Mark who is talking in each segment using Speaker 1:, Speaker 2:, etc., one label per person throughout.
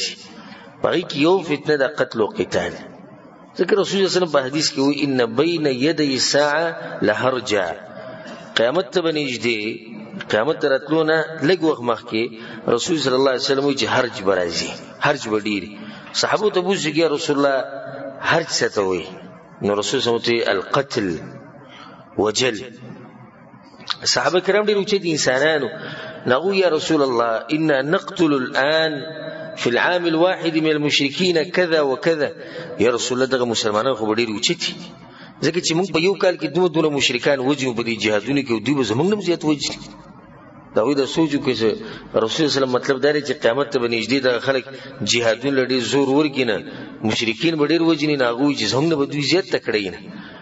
Speaker 1: شي پای کې یو فتنه د قتل او قتال ذکر رسول الله صلی الله علیه وسلم په حدیث کې وی ان بین یدی الساعه لهرجا قیامت ته بنږدې قیامت تر اتلونه لږ وخت مخکې رسول صلی الله علیه وسلم چې هرج برازي هرج وډیر صحابه ته بوځي کې رسول الله هرج ستوي نو رسول صلی الله علیه وسلم القتل وجل صحابه کرام ډېر اوچت انسانانو نغو یا رسول الله ان نقتل الان في العام الواحد من المشركين كذا وكذا يا رسول الله دغه مسلمانان خو ډېر اوچت ځکه چې موږ په یو کال کې دوه دوه مشرکان وجو په دې جهادونو کې دوی به زمونږ نه زیات وجي دا وی د سوچو کې چې رسول الله مطلب دا دی چې قیامت ته بنږدې د خلک جهادونه لري زور ورګینه مشرکین به ډیر وجنی ناغوي چې زمونږ نه به دوی زیات تکړه نه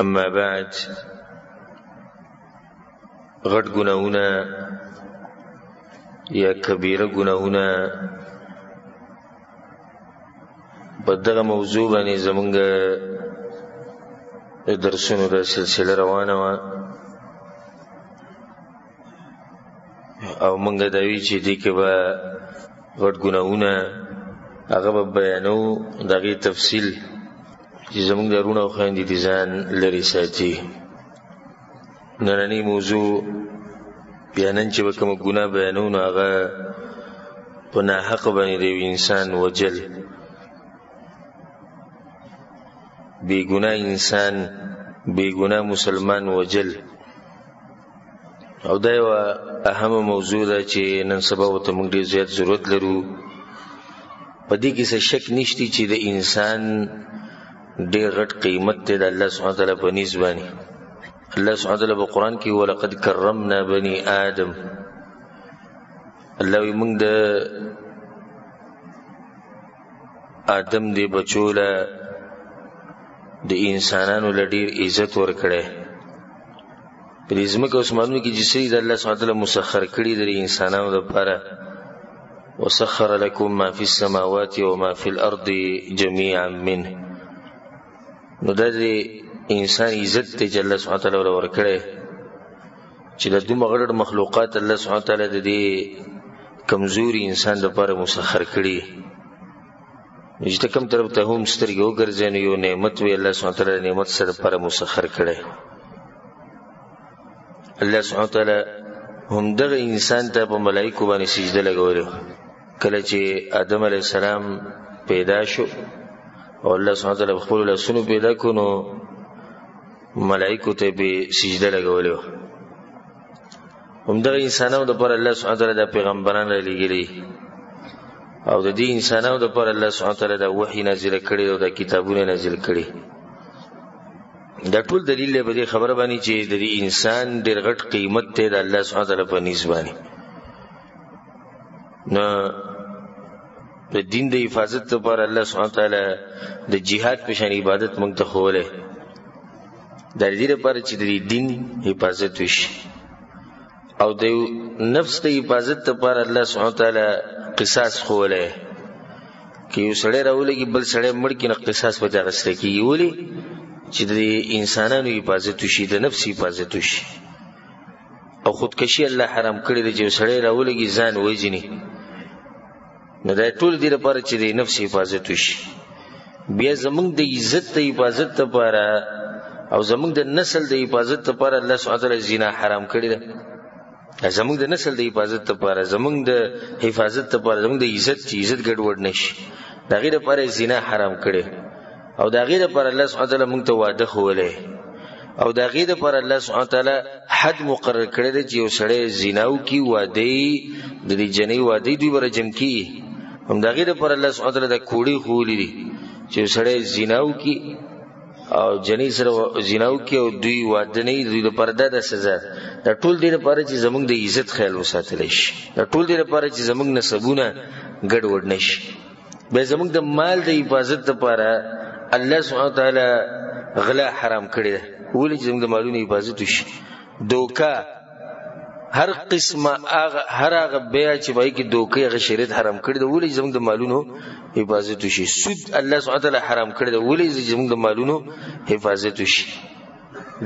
Speaker 1: اما بعد غټ ګناهونه یا کبیره ګناهونه په دغه موضوع باندې زمونږ درسونو د سلسله روانه وه او مونږ دا وی چې دې کې به غټ ګناونه هغه به بیانو دغه تفصیل چې زمونږ درونه خو اندې دي ځان لري ساتي نننی موضوع بیانن چې به کوم ګناه بیانو نو هغه په ناحق باندې دی انسان وجل بی ګناه انسان بی ګناه مسلمان وجل او دا یو اهمه موضوع ده چې نن سبا ورته موږ ډېر زیات ضرورت لرو په دې کې څه شک نشته چې د انسان ډېر غټ قیمت دی د الله سبحانه وتعالی په نسبت باندې الله سبحانه وتعالی په قران کې ولقد کرمنا بني آدم الله وي موږ د آدم دی بچوله د انسانانو لډیر عزت ورکړي په دې ځمکه اسمانونو کې چې سید الله سبحانه وتعالی مسخر کړي د انسانانو لپاره وسخر لكم ما في السماوات وما في الارض جميعا منه نو د انسان عزت ته جل سبحانه وتعالی ورکړي چې د دومره غړ مخلوقات الله سبحانه تعالی د دې کمزوري انسان د لپاره مسخر کړي چې ته کوم طرف ته هم سترګې وګرځې نو یو نعمت وی الله سبحانه تعالی نعمت سره لپاره مسخر کړي الله سبحانه تعالی هم دغه انسان ته په ملایکو باندې سجده لګولې کله چې آدم علی السلام پیدا شو او الله سبحانه تعالی خپل لاسونو پیدا کونو ملائکو ته به سجده لګولې و هم دغه انسانانو د پر الله سبحانه وتعالى د پیغمبران را لګیلي او د دې انسانانو د پر الله سبحانه وتعالى د وحي نازل کړي او د کتابونو نازل کړي دا ټول دلیل دی په دې خبره باندې چې د دې انسان ډېر غټ قیمت دی د الله سبحانه وتعالى په نسبت باندې نو د دین د حفاظت لپاره الله سبحانه تعالی د جهاد په شان عبادت مونږ ته خوله د دې لپاره چې د دین حفاظت وشي او د نفس د حفاظت لپاره الله سبحانه تعالی قصاص خوله کې یو سړی راولېږي بل سړی مړ کینه قصاص په ځای غسل کیږي ولی چې د انسانانو حفاظت وشي د نفس حفاظت وشي او خودکشي الله حرام کړی دی چې سړی راولېږي ځان وژني نو دا ټول دې لپاره چې د نفس حفاظت وشي بیا زمونږ د عزت د حفاظت لپاره او زمونږ د نسل د حفاظت لپاره الله سبحانه وتعالی زنا حرام کړی ده زمونږ د نسل د حفاظت لپاره زمونږ د حفاظت لپاره زمونږ د عزت چې عزت ګډوډ نشي دا غیر لپاره زنا حرام کړی او دا غیر پر الله سبحانه تعالی مونږ ته وعده خوله او دا غیر پر الله سبحانه تعالی حد مقرر کړی دی چې یو سړی زیناو کی وعده د دې جنې وعده دی ورجم کی هم دا غیر پر الله سبحانه تعالی د کوړی خولی دی چې سړی زیناو کی او جنې سره زیناو کې او دوی واده نه دوی د پرده د سزا دا ټول دې لپاره چې زمونږ د عزت خیال وساتل شي دا ټول دې لپاره چې زمونږ نسبونه ګډوډ نشي به زموږ د مال د حفاظت لپاره الله سبحانه وتعالى غلا حرام کړی ده ولې چې زموږ د مالونو حفاظت وشي دوکا هر قسمه هغه هر هغه بیا چې وایي کې دوکې هغه شریعت حرام کړی دی ولې زموږ د مالونو حفاظت وشي سود الله سبحانه وتعالی حرام کړی دی ولې زموږ د مالونو حفاظت وشي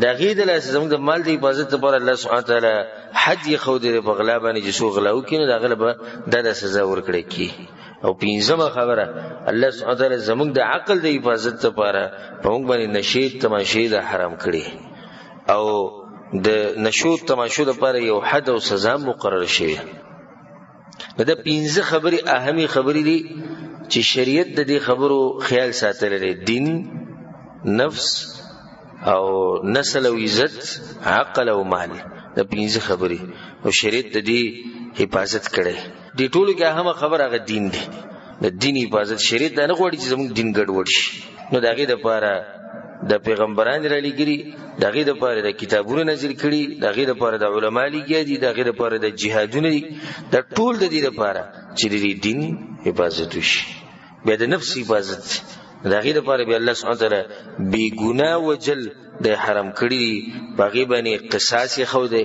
Speaker 1: دا غي د لاس زموږ د مال دی حفاظت لپاره الله سبحانه تعالی حد یې خو دې په غلا باندې چې سو غلا وکینو دا غلب دا د سزا ورکړي کی او پینځمه خبره الله سبحانه تعالی زموږ د عقل د حفاظت لپاره په موږ باندې نشید تماشې د حرام کړي او د نشود تماشو لپاره یو حد او سزا مقرر شوی نو دا پنځه خبرې اهمي خبرې دي چې شریعت د دې خبرو خیال ساتل لري دین نفس او نسل او عزت عقل او مال دا پنځه خبرې او شریعت د دې حفاظت کړي دې ټولو کې اهمه خبره غو دین دی د دین حفاظت شریعت نه غوړي چې زموږ دین ګډوډ شي نو داګه د پاره د پیغمبران را لګري دغه د پاره د کتابونو نازل کړي دغه د پاره د علما لګي دي دغه د پاره د جهادونه دي د ټول د دې لپاره چې د دین حفاظت وشي بیا د نفس حفاظت دغه د پاره بیا الله سبحانه وتعالى بی ګنا وجل د حرام کړي باغی باندې قصاص خو دی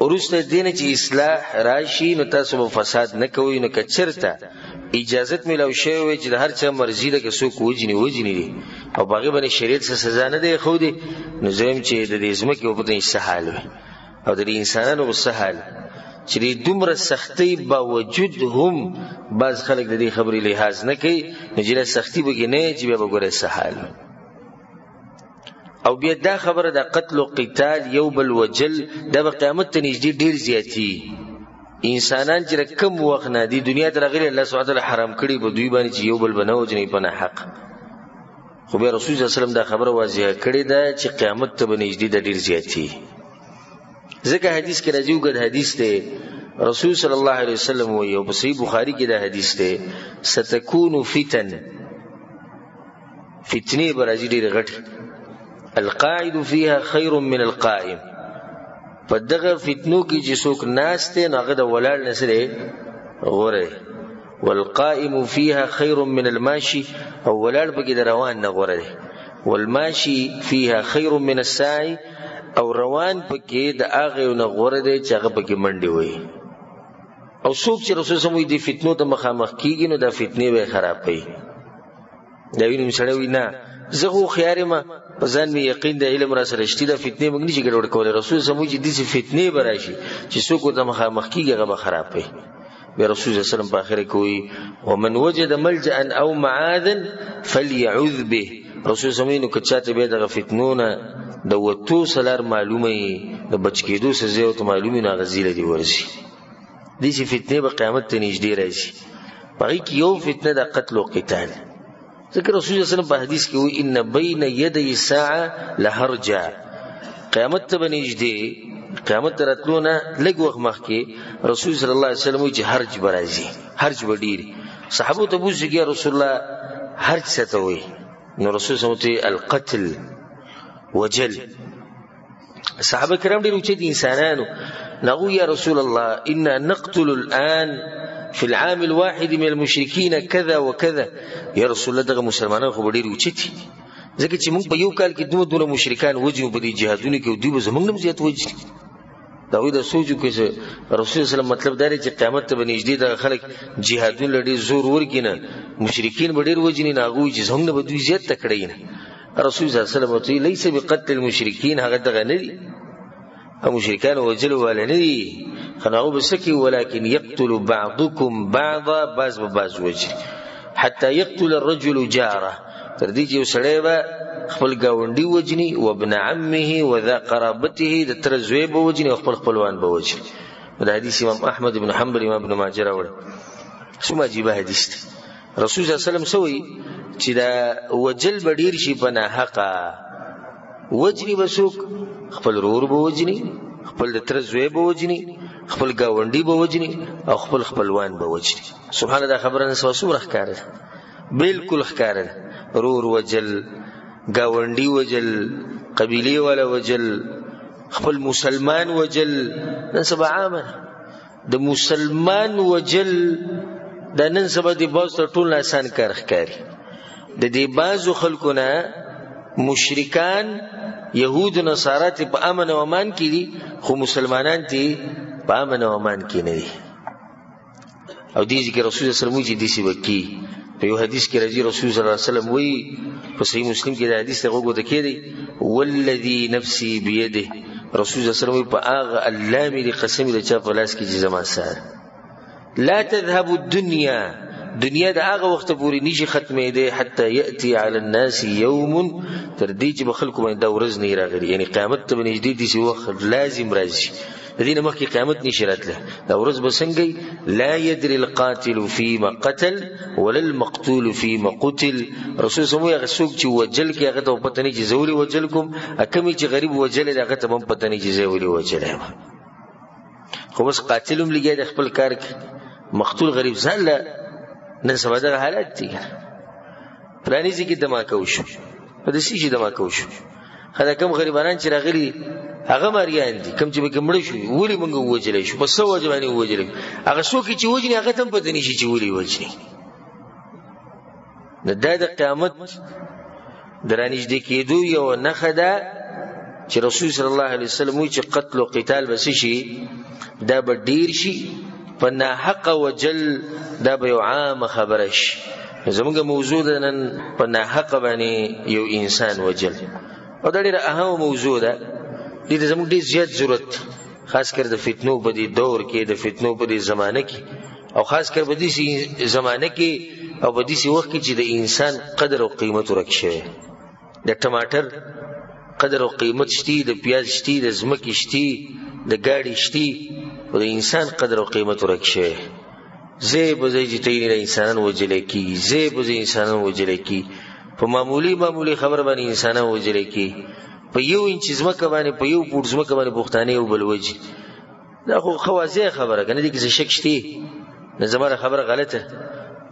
Speaker 1: ورسته دین چې اصلاح راشي نو تاسو به فساد نه کوئ نو کچرته اجازه ملو شوی وي چې د هر چا مرزي ده که څوک وجني وجني دي او باغې باندې شریعت څه سزا نه دی خو دي نو زم چې د دې زمکه په دې سهال وي او د انسانانو په سهال چې دومره سختي باوجود هم بعض خلک د دې خبرې لحاظ نه کوي نو جله سختي به نه چې به ګوره سهال وي او بیا دا خبره د قتل او قتال یو بل وجل د قیامت ته نږدې ډیر زیاتی انسانان چې کم وخت نه دی دنیا ته راغلي الله سبحانه وتعالی حرام کړي په دوی باندې چې یو بل بنو جنې په نه حق خو بیا رسول صلی الله علیه وسلم دا خبره واضحه کړې ده چې قیامت ته به نږدې د ډیر زیاتی ځکه حدیث کې راځي وګد حدیث ته رسول صلی الله علیه وسلم وی او په صحیح بخاری کې دا حدیث ته ستكون فتن فتنې به راځي ډېرې غټې القاعد فيها خير من القائم په دغه فتنو کې چې څوک ناست دی نو هغه د ولاړ نه سره غوره والقائم فيها خير من الماشي او ولاړ پکې د روان نه غوره دی والماشي فيها خير من السعي او روان پکې د هغه نه غوره دی چې هغه پکې منډي وي او څوک چې رسول سموي د فتنو ته مخامخ کیږي نو د فتنې به خرابوي دا وینم سره وینا زه خو خيار ما په ځان می یقین د علم را سره شته د فتنې موږ نشي ګډوډ کولای رسول سمو چې دې فتنې براشي چې څوک د مخه مخ کیږي غو خراب وي به رسول الله سلام په اخر کې وي ومن وجد ملجا او معاذا فليعذ به رسول سمینو کچاته به د فتنونه د وتو سلار معلومه د بچ کېدو سزا او معلومه نه غزيله دی ورسي دې چې فتنه به قیامت ته نږدې راځي پای کې یو فتنه د قتل او قتال ذکر رسول الله صلی الله علیه وسلم په حدیث کې وایي ان بین یدی الساعه لهرجا قیامت ته نږدې قیامت راتلونه لږ وخت مخکې رسول صلی الله علیه وسلم چې هرج برازي هرج وډیر صحابه ته بوځي رسول الله هرج ستوي نو رسول صلی الله علیه وسلم القتل وجل صحابه کرام ډېر اوچت انسانانو نغو یا رسول الله ان نقتل الان في العام الواحد من المشركين كذا وكذا يا رسول الله دغه مسلمانان خو ډېر اوچت ځکه چې موږ په یو کال کې دوه دوه مشرکان وجو په دې جهادونو کې دوی به زمونږ نم زیات وجي دا وی د سوچو کې چې رسول الله مطلب دا دی چې قیامت ته بنږدې د خلک جهادونه لري زور ورګینه مشرکین به ډیر وجنی ناغوي چې زمونږ به دوی زیات تکړه نه رسول صلی الله علیه وسلم وتی لیس بقتل المشرکین هغه دغه نه دي او مشرکان وجل ولا نه دي خنو بسکی ولكن يقتل بعضكم بعضا بعض به بعض وجل حتى يقتل الرجل جاره تر دې چې سړی به خپل گاونډي وجني او ابن عمه و ذا قرابته د تر زوی به وجني خپل خپلوان به وجني دا حدیث امام احمد بن حنبل امام ابن ماجه راوړ څومره عجیب حدیث دی رسول صلی الله علیه وسلم سوی چې دا وجل به ډیر شي په ناحقه وجنی بسوک خپل رور به وجنی خپل د تر زوی به وجنی خپل گاونډي به وجنی او خپل خپلوان به وجنی سبحان الله خبره نه سوسو رخکاره بالکل خکاره رور وجل گاونډي وجل قبيله ولا وجل خپل مسلمان وجل نن سبا عامه د مسلمان وجل د نن سبا د باز تر ټولو آسان کار ښکاري د دې بازو خلکو نه مشرکان يهود نصارا ته په امن او امان کې دي خو مسلمانان ته په امن او امان کې نه دي او دې ذکر رسول الله صلی الله علیه وسلم چې دې سی وکی په یو حدیث کې رضی رسول صلی الله علیه وسلم وی په صحیح مسلم کې دا حدیث ته غوږ ته کېری والذي نفسي بيده رسول صلی الله علیه وسلم په هغه الله مې د قسم د چا په لاس کې چې زما سره لا تذهب الدنيا دنیا د هغه وخت پورې نشي ختمې ده حتی یاتی علی الناس یوم تر دې چې بخلکو باندې دا ورځ نه راغلی یعنی قیامت ته نږدې دي چې وخت لازم راځي د دې مخکې قیامت نشي راتله دا ورځ به څنګه لا يدري القاتل فيما قتل ولا المقتول فيما قتل رسول سمو هغه څوک چې وجل کې هغه ته پته نه چې زوري وجل کوم اکمې چې غریب وجل هغه ته هم پته نه چې زوري وجل خو بس قاتلوم لګي د خپل کار کې مقتول غریب ځان له نن سبا دغه حالت دي پلانیزي کې دماکو شو په دې سي جمع کو شو خدا کم غریبانان چې راغلي هغه مریان دي کم چې به کمړ شو ولی مونږ وجلې شو په سو وجه باندې وجلې هغه څوک چې وجني هغه تم پته نشي چې ولی وجني د دې د قیامت درانیش دي کېدو یو نه خدا چې رسول صلی الله علیه وسلم چې قتل او قتال بس شي دا به ډیر شي په ناحق وجل دا به عام خبره شي زموږ موضوع د نن په ناحق باندې یو انسان وجل او دا ډېره اهمه موضوع ده دې ته زموږ ډېر زیات ضرورت دی خاص کر د فتنو په دې دور کې د فتنو په دې زمانه کې او خاص کر په دې زمانه کې او په دې وخت کې چې د انسان قدر او قیمت ورک شوی د ټماټر قدر او قیمت شتی د پیاز شتی د زمکی شتی د گاډی شتی او د انسان قدر او قیمت ورک شوی زه به زه چې تین انسانان وجل کی زه به زه انسانان وجل کی په معمولی معمولی خبر باندې انسانان وجل کی په یو انچ زمکه باندې په یو پوډ زمکه باندې پښتانه یو بل وجه دا خو خوازه خبره کنه دي کې شک شتي نه زموږ خبره غلطه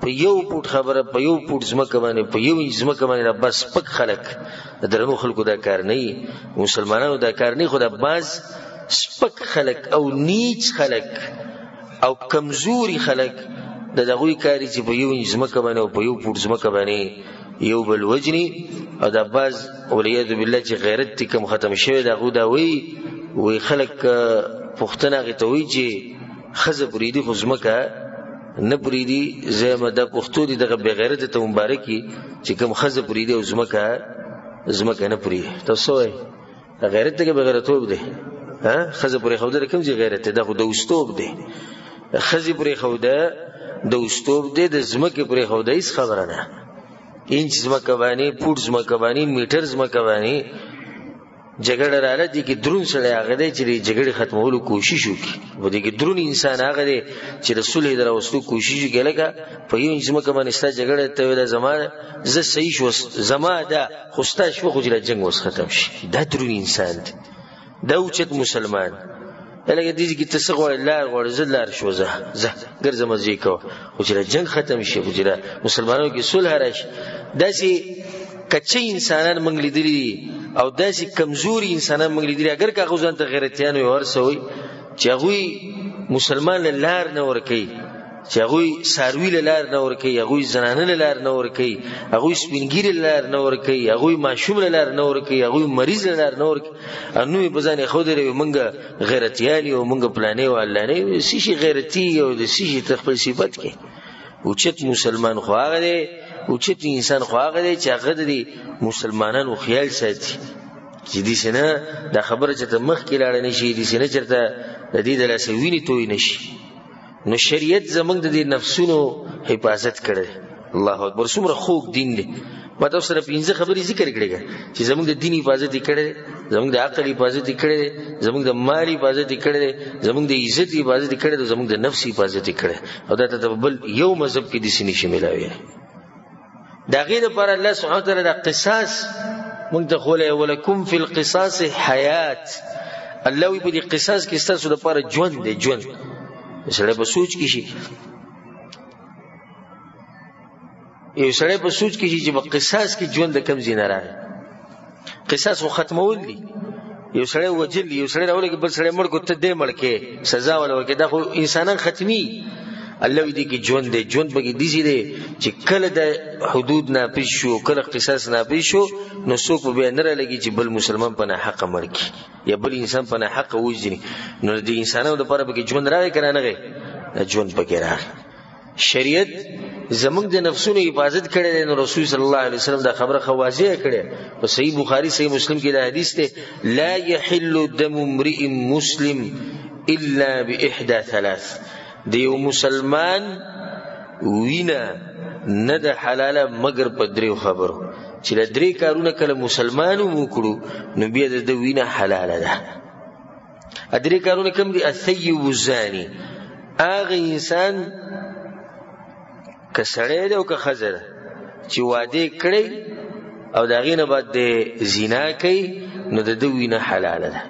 Speaker 1: په یو پټ خبره په یو پټ زمکه باندې په یو زمکه باندې بس پک خلک درنو خلکو دا کار نه مسلمانانو دا کار نه خدا باز سپک خلک او نیچ خلک او کمزوري خلک د دغوی کاری چې په یو زمکه باندې او په یو پټ زمکه باندې یو بل وجنی او دا باز ولیاذ بالله چې غیرت تی کم ختم شوی دا غو دا وی وی خلک پښتنه غي ته وی چې خزه بریدي خو زمکه نه بریدي زما د پښتو دي دغه بغیرت ته مبارکي چې کم خزه بریدي او زمکه زمکه نه پری تاسو وای غیرت ته بغیرت وب دي ها خزه پرې خو درکم چې غیرت ده خو د وستوب دي خزه پرې خو ده د وستوب دي د زمکه پرې خو ده هیڅ خبره نه انچ زمکه باندې پوټ زمکه باندې میټر زمکه باندې جګړه رااله دي کې درون سره هغه دی چې جګړه ختمولو کوشش وکړي و دې کې درون انسان هغه دی چې رسول یې دراوستو کوشش وکړي لکه په یو انسان کې باندې ستا جګړه ته ویل زما زه صحیح شو زما دا خوستا شو خو جلا جنگ وس ختم شي دا درون انسان دی دا اوچت مسلمان لکه دې کې تاسو غواړئ لار غواړئ زه لار شو زه زه ګرځم مزي کو خو چې جنگ ختم شي خو چې مسلمانانو کې صلح راشي داسې کچې انسانان موږ لیدلي او داسې کمزوري انسانان موږ لیدلي اگر که هغه ځان ته غیرتیان وي ورسوي چې هغه مسلمان لار نه ورکي چې هغوی ساروی له لار نه ورکوي هغوی زنانه له لار نه ورکوي هغوی سپینګیري له لار نه ورکوي هغوی ماشوم له لار نه ورکوي هغوی مریض له لار نه ورکوي انو په ځان خو درې مونږ غیرتیان یو مونږ پلانې او الله نه سې شي غیرتی او د سې شي خپل صفت کې اوچت مسلمان خو هغه دی اوچت انسان خو هغه دی چې هغه د مسلمانانو خیال ساتي چې دې سينه دا خبره چې ته مخ کې لاړ نه شي دې سينه چرته د دې د لاسوینې توي نه شي نو شریعت زمونږ د دې نفسونو حفاظت کړي الله اکبر څومره خوږ دین دی ما تاسو سره پنځه خبرې ذکر کړې چې زمونږ د دین حفاظت کړي زمونږ د عقل حفاظت کړي زمونږ د مال حفاظت کړي زمونږ د عزت حفاظت کړي زمونږ د نفس حفاظت کړي او دا ته بل یو مذهب کې د سینې شي ملاوي دا غیر پر الله سبحانه وتعالى د قصاص مونږ ته خوله ولکم فی القصاص حیات الله وی په دې قصاص کې ستاسو لپاره ژوند دی ژوند سره په سوچ کې شي یو سره په سوچ کې شي چې په قصاص کې ژوند کم زینه راغی قصاص خو ختمول دي یو سړی وجل یو سړی راولې کې بل سړی مړ کو ته دې مړ کې سزا ولا ورکې دا خو انسانان ختمي الله دې کې ژوند دې ژوند بګې دي چې دې چې کله د حدود نه پیښ شو کله قصاص نه پیښ شو نو څوک به نه لګي چې بل مسلمان په نه حق مړ کی یا بل انسان په نه حق وځي نو دې انسانانو لپاره بګې ژوند راغی کنه نه غي ژوند بګې راغی شریعت زمونږ د نفسونو حفاظت کړي دی نو رسول صلی الله علیه وسلم دا خبره خوازیه کړي په صحیح بخاری صحیح مسلم کې دا حدیث ته لا یحل دم امرئ مسلم الا باحدى ثلاث دی یو مسلمان وینا نه د حلاله مگر په دریو خبرو چې د درې کارونه کله مسلمانو وکړو نو بیا د وینا حلاله ده ادري کارونه کوم دي الثيب الزاني هغه انسان که سړی دی او که ښځه ده چې واده کړی او د هغې نه بعد د زنا کوي نو د ده وینه حلاله ده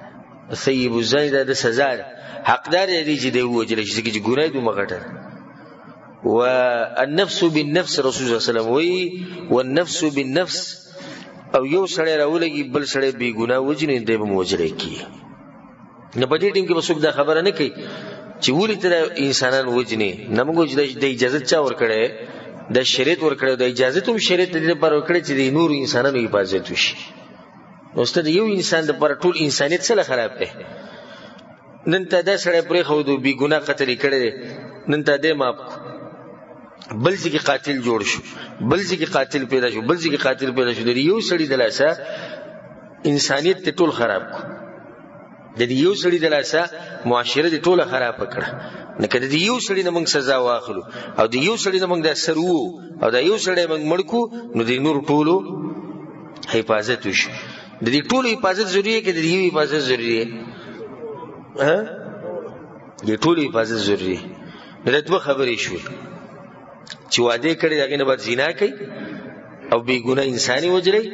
Speaker 1: الثيب الزاني دا د سزا ده حقدار دی چې دی ووجل شي ځکه چې ګناه دومره غټه ده والنفس بالنفس رسول الله صلی الله علیه وسلم وی والنفس بالنفس او یو سړی راولګي بل سړی بی ګناه وجنې دی به موجره کی نه په دې ټیم کې وسوک دا خبره نه کوي چې ولې تر انسانان وجنې نمګو د اجازه چا ور کړې د شریعت ور کړې د اجازه ته شریعت دې پر ور کړې چې د نور انسانانو حفاظت وشي نو ست یو انسان د پر ټول انسانیت سره خراب دی نن ته دا سړی پرې خو دو بی ګناه قتل کړي نن ته دې ماپ بل ځکه قاتل جوړ شو بل ځکه قاتل پیدا شو بل ځکه قاتل پیدا شو د یو سړی دلاسه انسانیت ته ټول خراب کو د دې یو سړي د لاسه معاشره دې ټوله خراب کړه نه کده دې یو سړي نه موږ سزا واخلو او دې یو سړي نه موږ د سرو او دا یو سړي موږ مړکو نو دې نور ټولو حفاظت وشي د دې ټولو حفاظت ضروری دی که د دې یو حفاظت ضروری دی ها د ټولو حفاظت ضروری دی دا دوه خبرې شوې چې واده کړي دغه نه بعد زنا کوي او بی ګناه انساني وجري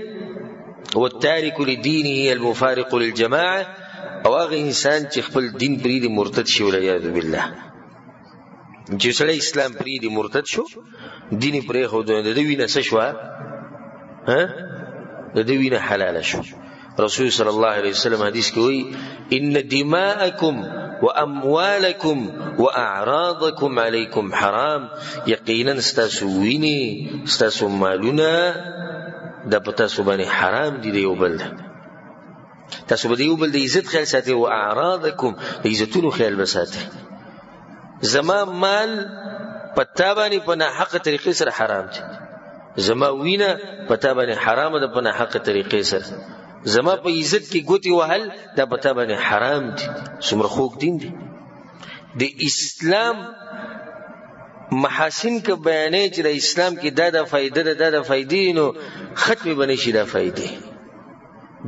Speaker 1: او التارک لدينه المفارق للجماعه او هغه انسان چې خپل دین پرې مرتد شي ولعیاذ بالله چې سره اسلام پری دی مرتد شو دیني پرې خو د دې وینه څه شو ها د دې وینه حلال شو رسول صلی الله علیه وسلم حدیث کې وایي ان دماءکم واموالکم واعراضکم علیکم حرام یقینا ستاسو ویني ستاسو مالونه د پتا سبحانه حرام دي دی وبل تاسو به دیو بل د عزت خیال ساتي او اعراضکم د عزتونو خیال به ساتي زما مال پتا باندې په نه حق طریقې سره حرام دي زما وینه پتا باندې حرام ده په نه حق طریقې سره زما په عزت کې ګوتی وهل دا پتا باندې حرام دي څومره خوک دین دي د اسلام محاسن که بیانې چې د اسلام کې دا د فائدې ده دا د فائدې نو ختمي بنې شي دا فائدې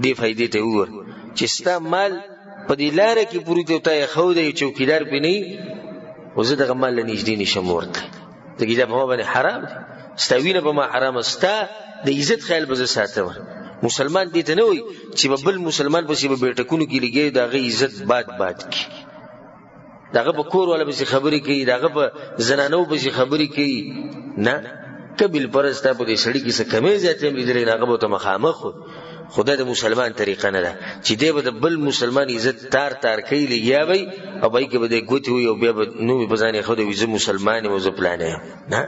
Speaker 1: دې فائدې ته وګور چې ستا مال په دې لار کې پوری ته ته خو دې چوکیدار پني او زه دغه مال نږدې نشم ورته ته کیدا په ما باندې حرام دی ستا وینه په ما حرام ستا د عزت خیال به زه ساتم مسلمان دې ته نه وي چې بل مسلمان پسې به بیٹکونو کې لګي دا غي عزت باد باد کی دغه په کور ولا به خبرې کوي دغه په زنانو به خبرې کوي نه کبل پرستا په دې سړی کې څه کمې زیاتې هم لیدلې نه هغه به ته مخامخ خدا د مسلمان طریقه نه ده چې دی به د بل مسلمان عزت تار تار کوي لګیا وي او بای کې به د ګوتی وي او بیا به نو په ځان خو د ویزه مسلمان او زپلانه نه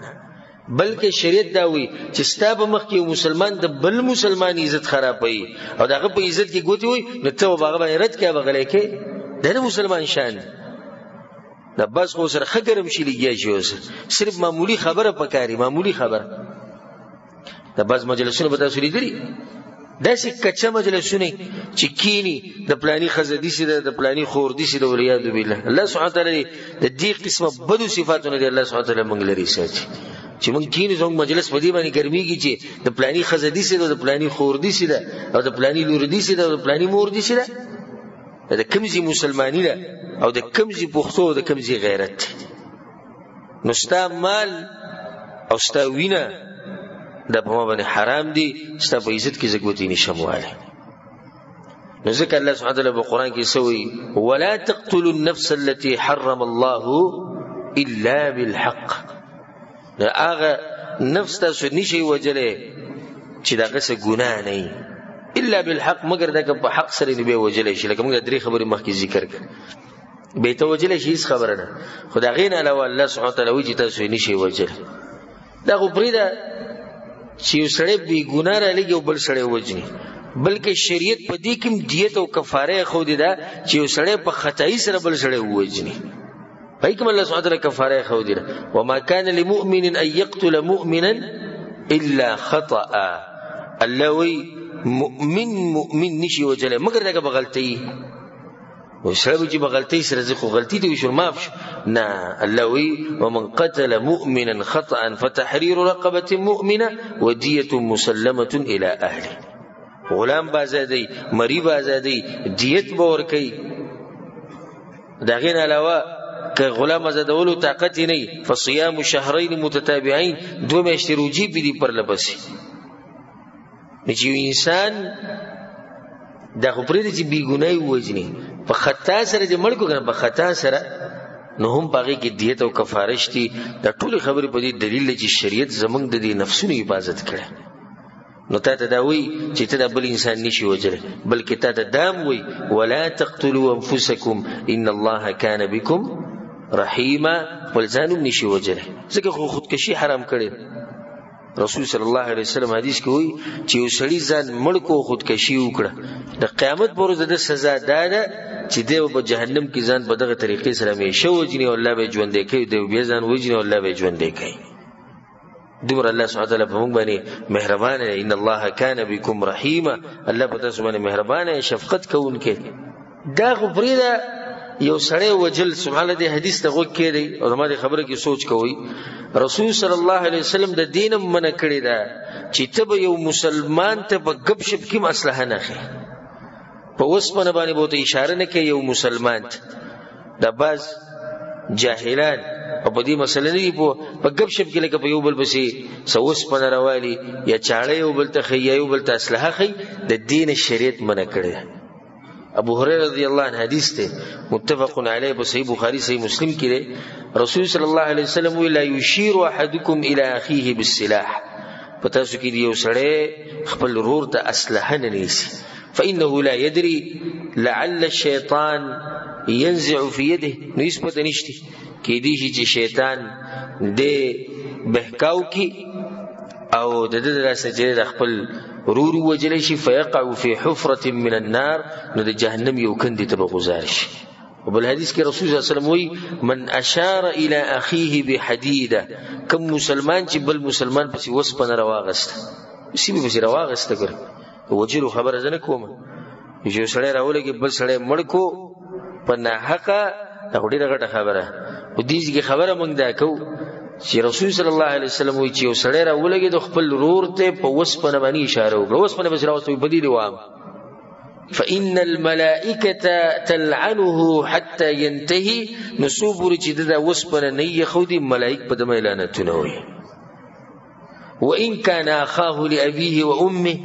Speaker 1: بلکې شریعت دا وی چې ستا په مخ کې مسلمان د بل مسلمان عزت خرابوي او دغه په عزت کې ګوتی وي نو ته هغه باندې رد کړه بغلې کې د مسلمان شان دا بس خو سره خګرم شي لګیا شي اوس صرف معمولی خبره پکاري معمولی خبره د بس مجلسونه به تاسو لیدلی داسې کچه مجلسونه چې کینی د پلانی خزدي سي د پلانی خور دي سي د ولیاد بالله الله سبحانه تعالی د دې قسمه بدو صفاتونه دی الله سبحانه تعالی موږ لري ساتي چې مونږ کینې زموږ مجلس په دې باندې ګرميږي چې د پلاني خزدي سي د پلاني خور دي سي ده او د پلاني لور دي سي ده او د پلاني مور دي سي ده د کمزي مسلماني ده او د کمزي پښتو د کمزي غیرت دی نو ستا مال او ستا وینه دا په ما باندې حرام دي ستا په عزت کې زګوتی نشم واله نو ځکه الله سبحانه وتعالی په قران کې سوی ولا تقتلوا النفس التي حرم الله الا بالحق دا هغه نفس تاسو نشي وجلې چې دا غسه ګناه نه الا بالحق مگر دا که په حق سره دی به وجلې شي لکه موږ درې خبرې مخکې ذکر کړ به ته وجل شي هیڅ خبره نه خدا غین علاوه الله سبحانه وتعالى وجه تاسو نشي وجل دا خو پریدا چې وسړې بي ګناه را لګي او بل سړې وجني بلکې شریعت په دې کې دیت او کفاره خو دي دا چې وسړې په خدای سره بل سړې وجني پای کوم الله سبحانه وتعالى کفاره خو دي وما كان لمؤمن ان يقتل مؤمنا الا خطأ الله وی مؤمن مؤمن نشي وجل مگر دغه بغلطي وای سره به چې به غلطۍ سره زه خو غلطي ته وشول معاف شو نه الله وی ومن قتل مؤمنا خطأ فتحرير رقبة مؤمنة ودية مسلمة إلى أهله غلام به آزادی مری به آزادی دیت به ورکوي د هغې نه علاوه که غلام آزادولو طاقت یې نه وي فصیام شهرین متتابعین دوه میاشتې روجي پرې دي پرله پسې نو چې انسان دا خو پرې چې بی ګناي وجني په خطا سره چې مړ کو کنه په خطا سره نو هم پاګه کې دیت او کفاره شتي دا ټول خبرې په دې دلیل چې شریعت زمنګ د دې نفسونو حفاظت کړي نو تا ته دا وی چې ته دا بل انسان نشي وجره بلکې تا ته دام وی ولا تقتلوا انفسکم ان الله کان بكم رحیما ولزانم نشي وجره ځکه خو خودکشي حرام کړي رسول صلی الله علیه وسلم حدیث کې وایي چې یو سړی ځان مړ کو خودکشي وکړه د قیامت پر ورځ د سزا دا ده چې دی په جهنم کې ځان په دغه طریقې سره همیشه وجني او الله به ژوندې کوي دی به ځان وجني او الله به ژوندې کوي دمر الله سبحانه وتعالى په موږ باندې مهربان ان الله کان بكم رحیما الله په تاسو باندې مهربان شفقت کوونکې دا خو پریدا یو سړی وجل سبحان دې حدیث ته غوږ کړي او زما دې خبره کې سوچ کوي رسول صلی الله علیه وسلم د دین منع کړی دا چې ته به یو مسلمان ته په غب شپ کې مسله نه خې په وسپنه باندې بوته اشاره نه کوي یو مسلمان ته دا باز جاهلان او په دې مسله نه په په غب شپ کې لکه په یو بل پسې سوس پن راوالي یا چاړې یو بل ته خي یو بل ته اسلحه خي د دین شریعت منع کړی ابو هريره رضی الله عنه حدیث ته متفق علیه په صحیح بخاری صحیح مسلم کې ده رسول صلی الله علیه وسلم ویلا یشیر احدکم الی اخیه بالسلاح پتا سو کې یو سړی خپل رور ته اسلحه نه نیسی فانه لا یدری لعل الشیطان ينزع في يده نو هیڅ پته نشته کې دي شي چې شیطان دې بهکاو کی او د دې درسه چې د خپل رور وجل شي فيقع في حفره من النار نو د جهنم یو کندې ته به گذار شي وبل حدیث کې رسول الله صلی الله علیه وسلم وی من اشار الى اخيه بحديده کم مسلمان چې بل مسلمان پسې وسپنه رواغست سی به پسې رواغست کړ وجیرو خبره زنه کوم یو سړی راولې کې بل سړی مړ کو په نه حق دا ډیره غټه خبره و دې ځکه خبره مونږ دا کو چې رسول صلی الله علیه وسلم وی چې یو سړی راولې کې د خپل رور ته په وسپنه باندې اشاره وکړه وسپنه بس راوته په دې دوام فإن الملائكة تلعنه حتى ينتهي نسوبر چې دا وسپنه نه یې خو دې ملائک په دمه اعلانتونه وي وان كان اخاه لابيه وامه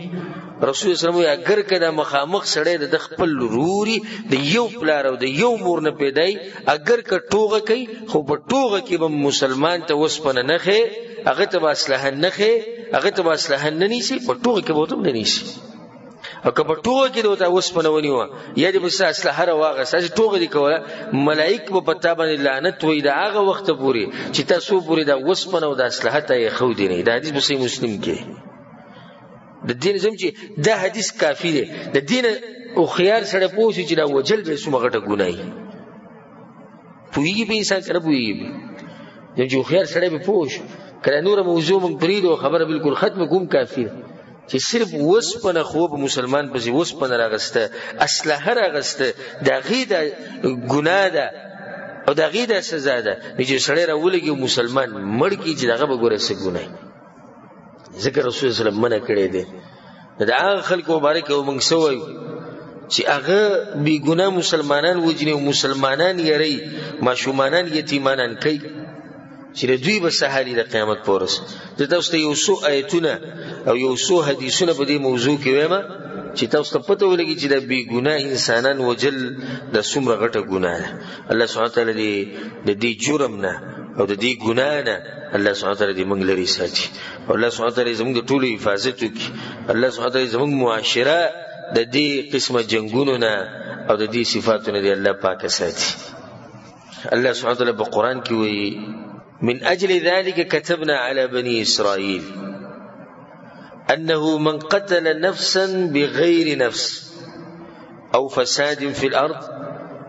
Speaker 1: رسول صلی الله علیه اگر کدا مخامخ سړی د خپل روري د یو پلار او د یو مور نه پیدای اگر که ټوغه کوي خو په ټوغه کې به مسلمان ته وسپنه نه خې هغه ته اصله نه خې هغه ته اصله نه نیسی په ټوغه کې به ته نه نیسی او که په ټوغه کې دوته اوسپنه ونیوه یا دې بس اصله هره واغه ساسې ټوغه دې کوله ملائک به په تا باندې لعنت وایي د هغه وخته پورې چې تاسو پورې د اوسپنه او د اصلحه ته یې ښودې نه دا حدیث په صحیح مسلم کې د دین زم چې دا حدیث کافی دی د دین او خيار سره پوسی چې دا وجل به سمغټه ګنای پوهیږي به انسان کنه پوهیږي نو جو خیر سره به پوښ کله نور موضوع مونږ پریدو خبره بالکل ختم کوم کافی چې صرف وسپنه خو په مسلمان پسې وسپنه راغسته اسلحه راغسته دا غي دا ګناه ده او دا غي دا سزا ده چې سړی راولګي مسلمان مړ کی چې دغه به ګوره سګونه ذکر رسول صلی الله علیه وسلم منع کړی دی دا هغه خلکو مبارک او موږ سوي چې هغه بی ګناه مسلمانان وجني او مسلمانان یری ماشومانان یتیمانان کوي چې دوی به سهالي د قیامت پورس د تاسو ته یو څو آیتونه او یو څو حدیثونه په دې موضوع کې وایم چې تاسو ته پته ولګي چې د بی ګناه انسانان وجل د څومره غټه ګناه ده الله سبحانه تعالی دې د دې جرم نه او د دې ګناه نه الله سبحانه وتعالى دې موږ لري ساتي الله سبحانه وتعالى زموږ د ټولو حفاظت وکړي الله سبحانه وتعالى زموږ معاشره د دې قسمه جنگونو نه او د دې صفاتو نه دې الله پاک ساتي الله سبحانه وتعالى په قران کې وایي من اجل ذلك كتبنا على بني اسرائيل انه من قتل نفسا بغير نفس او فساد في الارض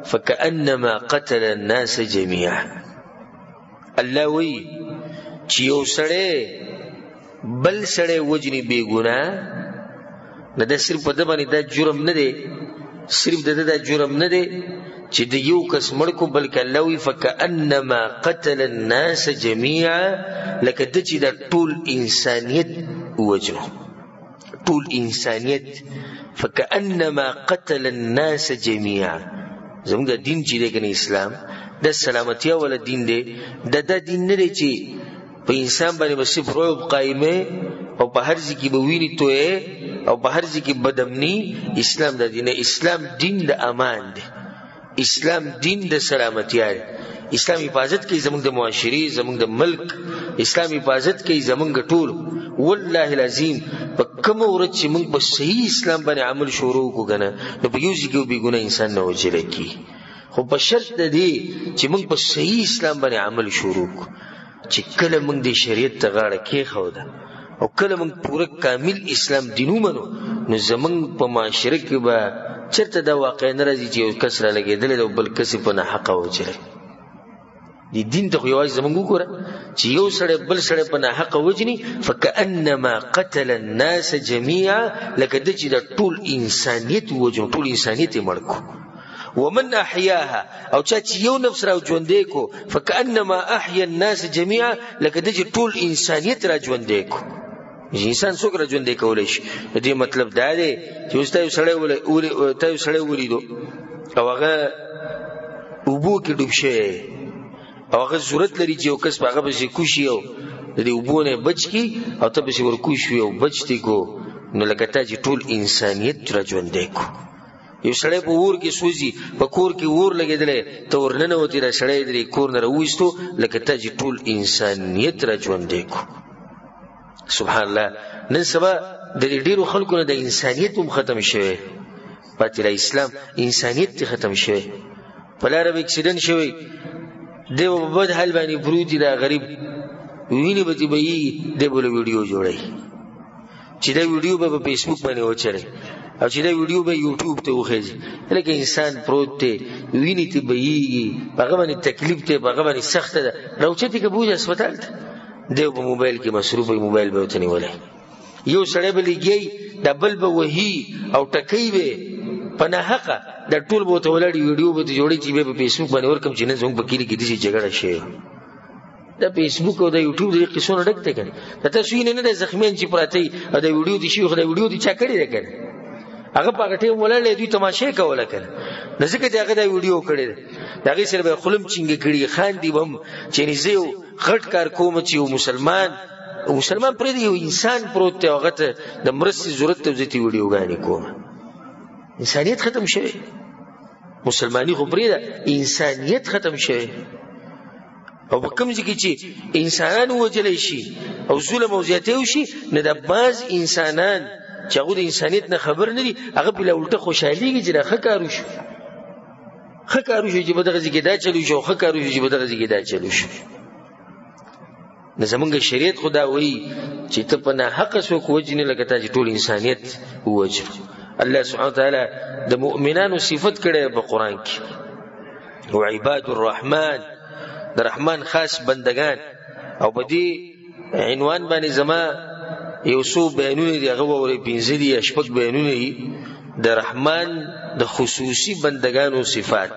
Speaker 1: فكانما قتل الناس جميعا الله وی چې یو سړی بل سړی وجنی بی ګنا نه د صرف په د باندې دا جرم نه دی صرف د دا جرم نه دی چې د یو کس مړ کو بلکې الله وی فکانما قتل الناس جميعا لکه د چې د ټول انسانیت وجنو ټول انسانیت فکأنما قتل الناس جميعا زموږ د دین چې دی کنه اسلام د سلامتیا ول دین دی د د دین نه دی چې په انسان باندې بس فروب قائمه او په هر ځکه به ویني توې او په هر ځکه بدمنی اسلام د دین اسلام دین د امان دی اسلام دین د سلامتی دی اسلام حفاظت کوي زموږ د معاشري زموږ د ملک اسلام حفاظت کوي زموږ ټول والله العظیم په کوم ورځ چې موږ په صحیح اسلام باندې عمل شروع وکړو نو په یوځي کې به ګونه انسان نه وجل کی خو په شرط دی چې موږ په صحیح اسلام باندې عمل شروع وکړو چې کله موږ د شریعت ته غاړه کېښوده او کله موږ پوره کامل اسلام دین ومنو نو زمونږ په معاشره کې به چېرته دا واقع نه راځي چې یو کس را لګېدلی او بل کس یې په ناحقه وچلی د دین ته خو یوازې زمونږ وګوره چې یو سړی بل سړی په ناحقه وجني فکأنما قتل الناس جميعا لکه د چې د ټول انسانیت وجنو ټول انسانیت یې مړ کړو ومن احیاها او چا چې یو نفس را ژوندې کو فکانما احیا الناس جميعا لکه د ټول انسانیت را ژوندې کو انسان څوک را ژوندې کولای شي دې مطلب دا دی چې اوس ته سړی ولې ته سړی ولیدو او هغه وبو کې ډوب شي او هغه ضرورت لري چې یو کس هغه به شي کوشي او د دې وبونه بچ کی او ته به شي ورکوشي او بچ دی کو نو لکه ته چې ټول انسانیت را ژوندې کو یو سړی په ور کې سوځي په کور کې ور لګیدلې ته ورننه وتی را سړی درې کور نه راوېستو لکه ته چې ټول انسانیت را ژوندې کو سبحان الله نن سبا د ډیرو خلکو نه د انسانیت هم ختم شوی پاتې له اسلام انسانیت ته ختم شوی په لار به اکسیډنټ شوی دی په بد حال باندې پروت دی غریب ویني به دی به یې د بل ویډیو جوړي چې دا ویډیو به په فیسبوک باندې وچره او چې دا ویډیو به یوټیوب ته وخیږي لکه انسان پروت دی ویني ته بهیږي هغه باندې تکلیف دی هغه باندې سخت ده راوچتي که بوځي هسپتال ته دی په موبایل کې مصروف وي موبایل به وتنی ولای یو سړی به لګي د بل به وهي او ټکۍ به په نه حق د ټول بوته ولاړی ویډیو به جوړی چې به په فیسبوک باندې ورکم چې نن زموږ په کلی کې د جګړه شي د فیسبوک او د یوټیوب د قصو نه ډک دی کنه د تشوین نه د زخمین چې پراتی د ویډیو د شیخ د ویډیو د چا کړی دی کنه هغه په ټیم ولړې دوی تماشې کوله کنه د ځکه چې هغه د ویډیو کړی دی هغه سره به خلم چنګ کړی خان دی بم چې نيزیو غټ کار کوم چې یو مسلمان او مسلمان پر دی یو انسان پروت دی هغه ته د مرستې ضرورت ته ځتی ویډیو غانې کوم انسانیت ختم شوی مسلمانی خو پرې ده انسانیت ختم شوی او په کوم ځکه چې انسانان وجل شي او ظلم او زیاته شي نه د باز انسانان چې هغه د انسانیت نه خبر نه دي هغه بل الټه خوشحاليږي چې راخه کارو شي خه کارو شي چې بدغه ځګې دا چلو شي خه کارو شي چې بدغه ځګې دا چلو شي نو زمونږ شریعت خدا وایي چې ته په ناحق څوک وجنې لکه تا چې ټول انسانیت ووجر الله سبحانه وتعالی د مؤمنانو صفت کړي په قران کې او عباد الرحمن د رحمان خاص بندگان او په دې عنوان باندې زما یو څو بیانونه دی هغه ووري پنځه دی شپږ بیانونه دی د رحمان د خصوصي بندگانو صفات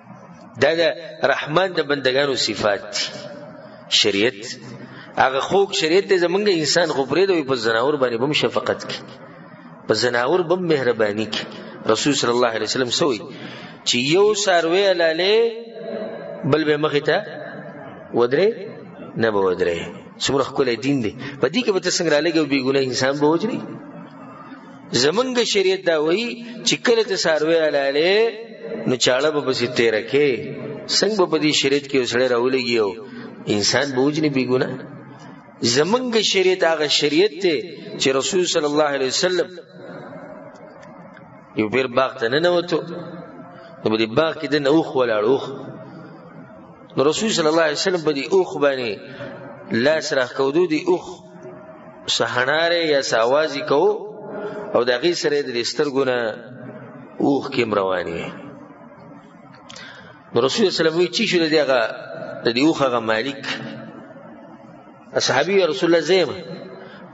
Speaker 1: دا د رحمان د بندگانو صفات دي شریعت هغه خوک شریعت ته زمونږ انسان خو پرې دوی په زناور باندې بم شفقت کی په زناور بم مهرباني کی رسول صلی الله علیه وسلم سوی چې یو ساروی لاله بل به مخ ته ودرې نه به ودرې څومره ښکلی دین دی په دې کې به ته څنګه رالګې او بېګونه انسان به وجري زمونږ شریعت دا وایي چې کله ته ساروی حلاله نو چاړه به پسې تیر کې څنګه په دې شریعت کې وسړی راولېږیو انسان بوج نه بیګونه زمونږ شریعت هغه شریعت ته چې رسول صلی الله علیه وسلم یو بیر باغ ته نه نوتو نو په دې باغ کې د نوخ ولاړ اوخ نو رسول صلی الله علیه وسلم په دې اوخ باندې لاس راخ کودو دې اوخ سهناره یا ساوازی کو او د غي سره د سترګونه اوخ کیم رواني نو رسول صلی الله علیه وسلم چې شو دغه د دې اوخ غ مالک اصحابي رسول الله زیم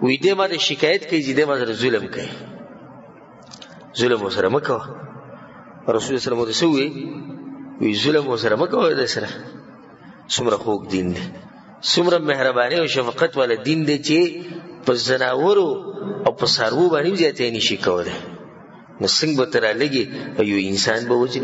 Speaker 1: وې دې ما د شکایت کوي دې ما سره ظلم کوي ظلم وسره مکو رسول صلی الله علیه وسلم وی وی ظلم وسره مکو د سره څومره خوږ دین دی څومره مهرباني او شفقت ول دین دی چې په زناورو او په سارو باندې زیاتې نشي کولای نو څنګه به تر لګي یو انسان به وځي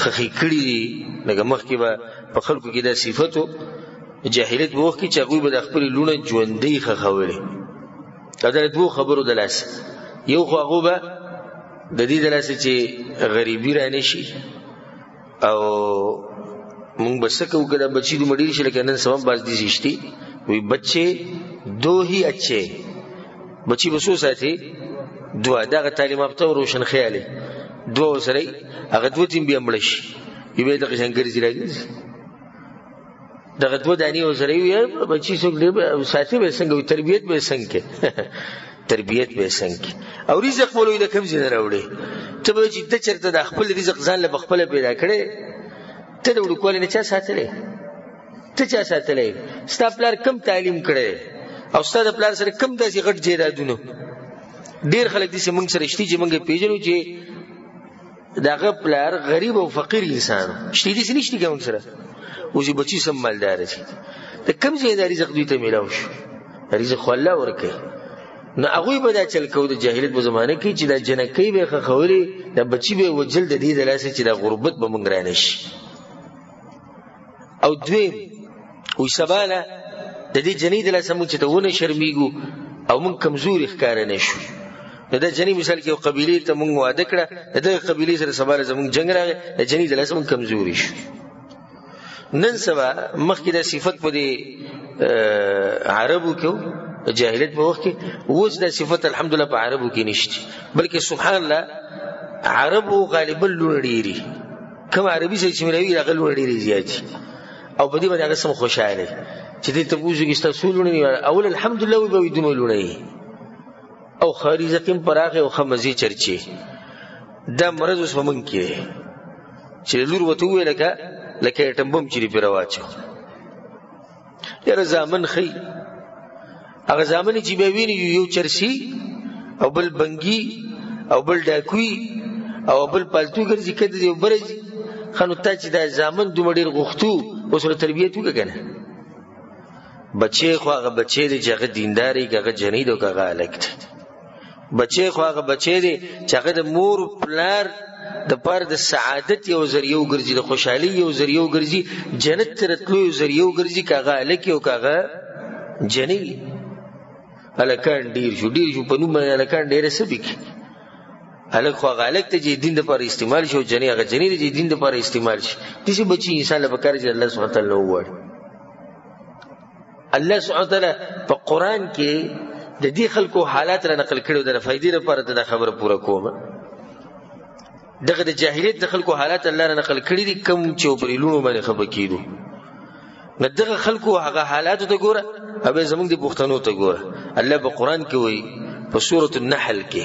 Speaker 1: خخې کړي دي لکه مخکې به په خلکو کې دا صفت و جاهلیت به وخت کې چې هغوی به د خپلې لوڼه ژوندۍ خښولې دا د دوو خبرو د لاسه یو خو هغه به د دې د لاسه چې غریبي را نه شي او مونږ به څه کوو که دا بچي دومره ډېر شي لکه نن سبا باز دي زیشتي وی بچې دو هی اچھے بچی بسو ساتي دوا دغه تعلیم یافته او روشن خیالي دوا وسره هغه دوه تیم بیا مړ شي یوه دغه څنګه ګرځي راځي دغه دوه دانی وسره یو بچی څوک دی ساتي به څنګه تربیت به څنګه تربیت به څنګه او رزق مولوی د کم ځای راوړي ته به چې د چرته د خپل رزق ځان له خپل پیدا کړي ته د وړکول نه چا ساتلې ته چا ساتلې ستا پلار کم تعلیم کړي او ستا د پلار سره کم داسې غټ جیدادونه ډیر خلک دې موږ سره شتي چې موږ پیژنو چې داغه پلار غریب او فقیر انسان شتي دې نشته کوم سره او چې بچی سم مالدار شي ته کم ځای د رزق دوی ته ملاو شو رزق خو الله ورکه نو هغه به دا چل کو د جاهلیت په زمانه کې چې دا جنکی به خخوري د بچی به وجل د دې د لاسه چې د غربت به مونږ رانه شي او دویم وي سباله د دې جنې د لاسه مونږ چې ته ونه شرمیږو او مونږ کمزوري ښکاره نه شو نو د جنې مثال کې یو قبیلې ته مونږ واده کړه د دغه قبیلې سره سباله زمونږ جنګ راغی د جنې د لاسه مونږ کمزوري شو نن سبا مخکې د صفت په دې عربو کې جاهلیت په وخت کې اوس د صفت الحمدلله په عربو کې نشته بلکې سبحان الله عربو غالبا لوړ ډیری کوم عربي سره چې مروي هغه لوړ ډېر زیات او په دې باندې هغه سم خوشاله چې دې ته بوزو کې تاسو لونه نه اول الحمدلله وي به دونه لونه او خارجه کوم پراخه او خمزي چرچی دا مرز اوس ومن کې چې لور وته وې لکه لکه ټمبم چې پیرواچو یره زامن خي هغه زامن چې به ویني یو چرسی او بل بنګي او بل ډاکوي او بل پالتو ګرځي کده یو برج خنو ته چې دا زامن دومره ډیر غوښتو اوس له تربیته وکړه کنه بچي خو هغه بچي دی چې هغه دینداري هغه جنید او هغه الکت بچی خو هغه بچی دی چې هغه د مور پلار د پر د سعادت یو ذریعہ وګرځي د خوشحالي یو ذریعہ وګرځي جنت تر تلو یو ذریعہ وګرځي کاغه الکی او کاغه جنې الکان ډیر شو ډیر شو په نوم باندې الکان ډیر سبي کی الک خو غالک ته چې دین د پر استعمال شو جنې هغه جنې چې دین د پر استعمال شي دسی بچي انسان له بکر چې الله سبحانه وتعالى وړي الله سبحانه وتعالی په قران کې د دې خلکو حالات را نقل کړو د فائدې لپاره دا خبره پوره کوم دغه د جاهلیت د خلکو حالات الله را نقل کړی دي کم چې پرېلونو باندې خبر کیدو نه دغه خلکو هغه حالات ته ګوره او زمونږ د پښتنو ته ګوره الله په قران کې وایي په سورۃ النحل کې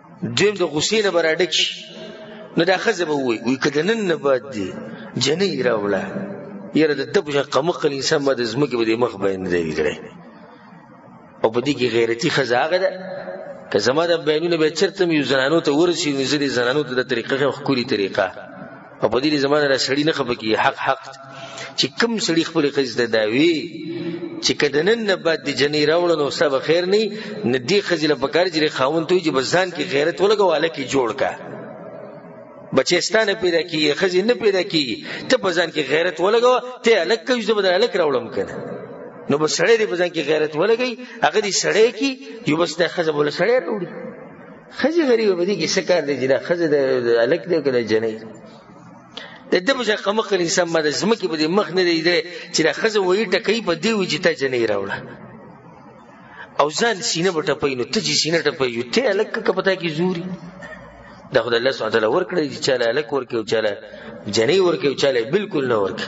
Speaker 1: دویم د غصې نه به راډک شي نو دا ښځه به ووایي وایي که د نن نه بعد دی جنۍ یې راوړه یاره د ده په شان قمقل انسان به د ځمکې به د مخ به یې نه دی کړی او په دې کې غیرتي ښځه هغه ده که زما دا بیانونه بیا چېرته هم یو زنانو ته ورسېږي نو زه دې زنانو ته دا طریقه ښیم ښکلې طریقه او په دې زمانه را سړی نه خپکی حق حق چې کم سړی خپل قصد داوي چې کدنن نه بعد د جنې راوړل او سبا خیر نه ندی خزله پکار جری خاون ته چې بزان کې غیرت ولګواله کې جوړ کا بچستانه پیدا کیږي خزې نه پیدا کیږي ته بزان کې غیرت ولګوا ته الک کوي زبر الک راوړم کنه نو بس سړی دې بزان کې غیرت ولګي هغه دې سړی کی یو بس ته خزه بوله سړی راوړي خځه غریب به دي کې څه کار دی چې دا خځه د الک دی کنه جنې د دې په ځای قمه کلی سم د زمکه به دي مخ نه دی دی چې دا خځه وې ټکې په دی وي چې ته جنې راوړه او ځان سینه په ټپې نو ته چې سینه ټپې یو ته الک کپتا کې زوري دا خدای الله سبحانه وتعالى ورکړي چې چاله الک ورکي او چاله جنې ورکي او چاله بالکل نه ورکي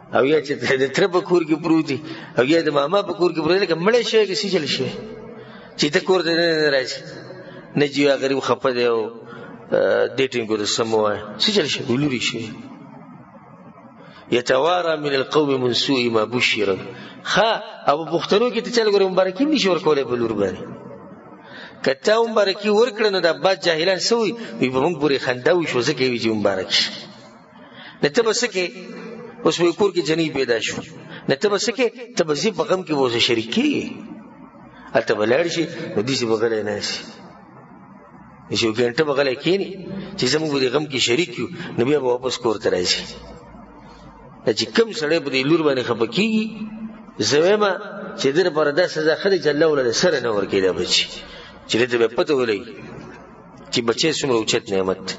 Speaker 1: او یا چې د تر په کور کې پروت دي او یا د ماما په کور کې پروت دي کومړ شي کې سې چل شي چې ته کور دې نه راځي نه جی غریب خپه دی او دې ټینګ ګور سمو وای سې چل شي ولوري شي یتوارا من القوم من سوء ما بشر خا او بوختنو کې ته چل ګور مبارکي نشي ورکولې بلور باندې کته مبارکي ورکړنه د بد جاهلان سوی وي په موږ پورې خنده وشو ځکه وی چې مبارک شي نه ته بس کې اوس په کور کې جنې پیدا شو نه ته بس کې ته بس په غم کې وځه شریک کی اته بلړ شي نو دې څه بغلې نه شي یو ګنټه بغلې کینی چې زموږ د غم کې شریک یو نو بیا واپس کور ته راځي چې کم سړی په دې لور باندې خپکیږي زویما چې در پر د سزا خرج الله ولر سره نه ورکې دا بچي چې دې په پته ولګي چې بچي څومره اوچت نعمت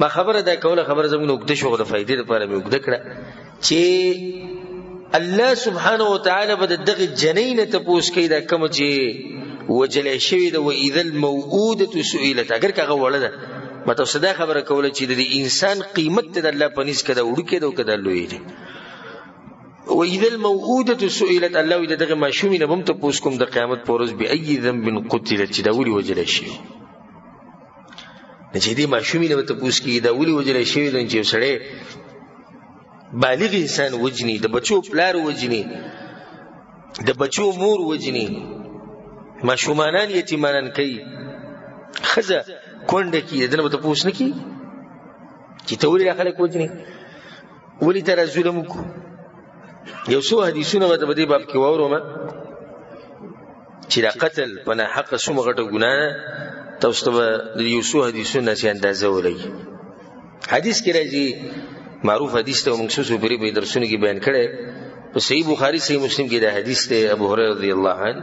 Speaker 1: ما خبره دا کوله خبره زموږ وګد شو د فائدې لپاره مې وګد کړه چې الله سبحانه وتعالى بد دغه جنین ته پوس کوي دا کوم چې وجل شوی د و اذا الموءوده سئلت اگر کغه وړه ده مته صدا خبره کوله چې د انسان قیمت د الله پنيز کده وړو کده او کده لوی دی و اذا الموعوده سئلت الله اذا دغه ماشومی نه بم ته پوس کوم د قیامت پورز به ای ذنب قتلت چې دا ولي وجل شي نه چې دې ماشومی نه ته پوس کی دا ولي وجل شي نه چې سړی بالغ انسان وجني د بچو پلار وجني د بچو مور وجني ماشومانان یتیمانان کوي خزه کونډه کی دنه ته پوس نه کی چې توري خلک وجني ولی تر ظلم کو یو څو حدیثونه به په دې باب کې وروم چې دا قتل په نه حق سم غټه ګناه ده تاسو ته د یو څو حدیثونه چې اندازه ولګي حدیث کې راځي معروف حدیث ته موږ څه پوری په درسونو کې بیان کړي په صحیح بخاری صحیح مسلم کې دا حدیث ته ابو هريره رضی الله عنه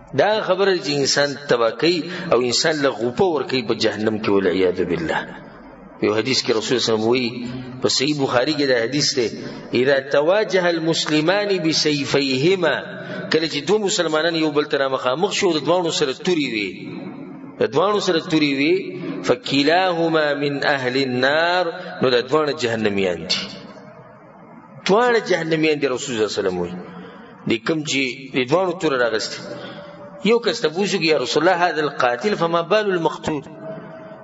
Speaker 1: دا خبره چې انسان تبا کوي او انسان له غوپه ور کوي په جهنم کې ول عیاذ بالله یو حدیث کې رسول صلی الله علیه وسلم په صحیح بخاری کې دا حدیث دی اذا تواجه المسلمان بسيفيهما کله چې دوه مسلمانان یو بل تر مخامخ شو د دوانو سره توري وي د دوانو سره توري وي فکلاهما من اهل النار نو د دوانو جهنميان دي دواړه جهنميان دي رسول الله صلی الله علیه وسلم وي د کوم چې د دواړو تور راغستي یو کس ته بوزو یا رسول الله هذا القاتل فما بال المقتول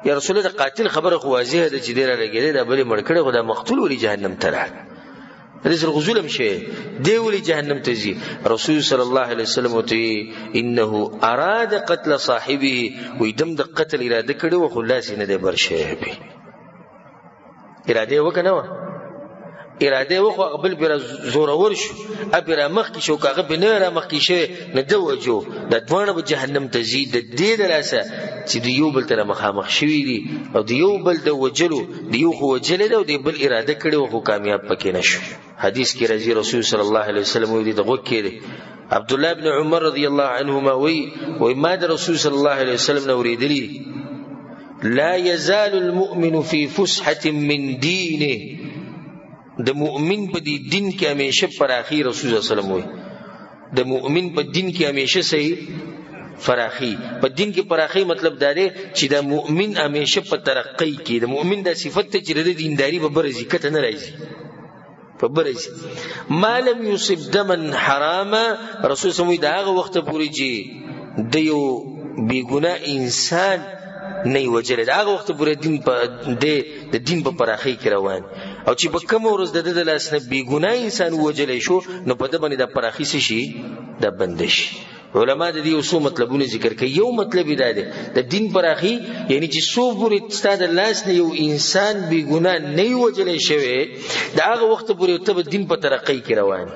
Speaker 1: یا رسول الله د قاتل خبره خو واضحه ده چې ډیره لګیدې دا بلې مړ کړي خو دا مقتول ولې جهنم ته راغی رزق غزولم شي دی ولې جهنم ته ځي رسول صلی الله علیه وسلم ته انه اراد قتل صاحبه وې دم د قتل اراده کړو خو لاس نه دی برشه به اراده وکنه و اراده وخو قبل بیر زورور شو ابیر مخ کی شو کاغه بنه را مخ کی شوی نه د وجو د دوانه به جهنم ته زی د دې دراسه چې د یو بل تر مخامخ شوی دی او د یو بل د وجلو د یو خو وجل دی او د بل اراده کړي او خو کامیاب پکې نشو حدیث کې رضی رسول صلی الله علیه وسلم وی د غوږ کې عبد الله ابن عمر رضی الله عنهما وی وی ما د رسول صلی الله علیه وسلم نو ریدلی لا يزال المؤمن في فسحه من دينه د مؤمن په دې دین کې همیشه پر اخی رسول صلی الله علیه وسلم وی د مؤمن په دین کې همیشه سي فراخي په دین کې فراخي مطلب دا دی چې د مؤمن همیشه په ترقۍ کې د مؤمن د صفت ته چې د دینداری په برزي کته نه راځي په برزي ما لم یصب دما حراما رسول سموي دا هغه وخت پوری چې د یو بیګونه انسان نه وجل دا هغه وخت پورې دین په د د دین په پراخي کې روان او چې په کوم ورځ د د لاس نه بیګونه انسان وجل شو نو په د باندې د پراخي شي د بندش علما د دې اوسو مطلبونه ذکر کوي یو مطلب دا دی د دین پراخي یعنی چې سو پورې ستاد لاس نه یو انسان بی ګنا نه وجلې شوی دا هغه وخت پورې ته دین په ترقۍ کې روان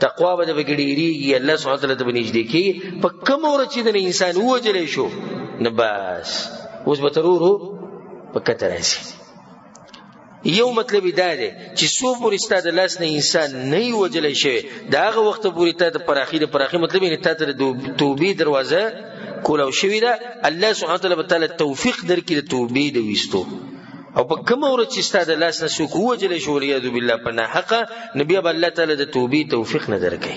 Speaker 1: تقوا به به ګډيريږي الله سبحانه وتعالى ته بنږدې کی په کوم ور چې د انسان وجل شو نه بس اوس به ترورو په کتر راځي یو مطلب دا دی چې سو پورې ستاسو لاس نه انسان نه وجل شي دا هغه وخت پورې ته د پراخي د پراخي مطلب نه ته د توبې دروازه کولو شوې ده الله سبحانه وتعالى به تعالی توفیق درکړي د توبې د وستو او په کوم ورځ چې ستاسو د لاس نه څوک وجل شي ولیاذ بالله په ناحق نبی به الله تعالی د توبې توفیق نه درکې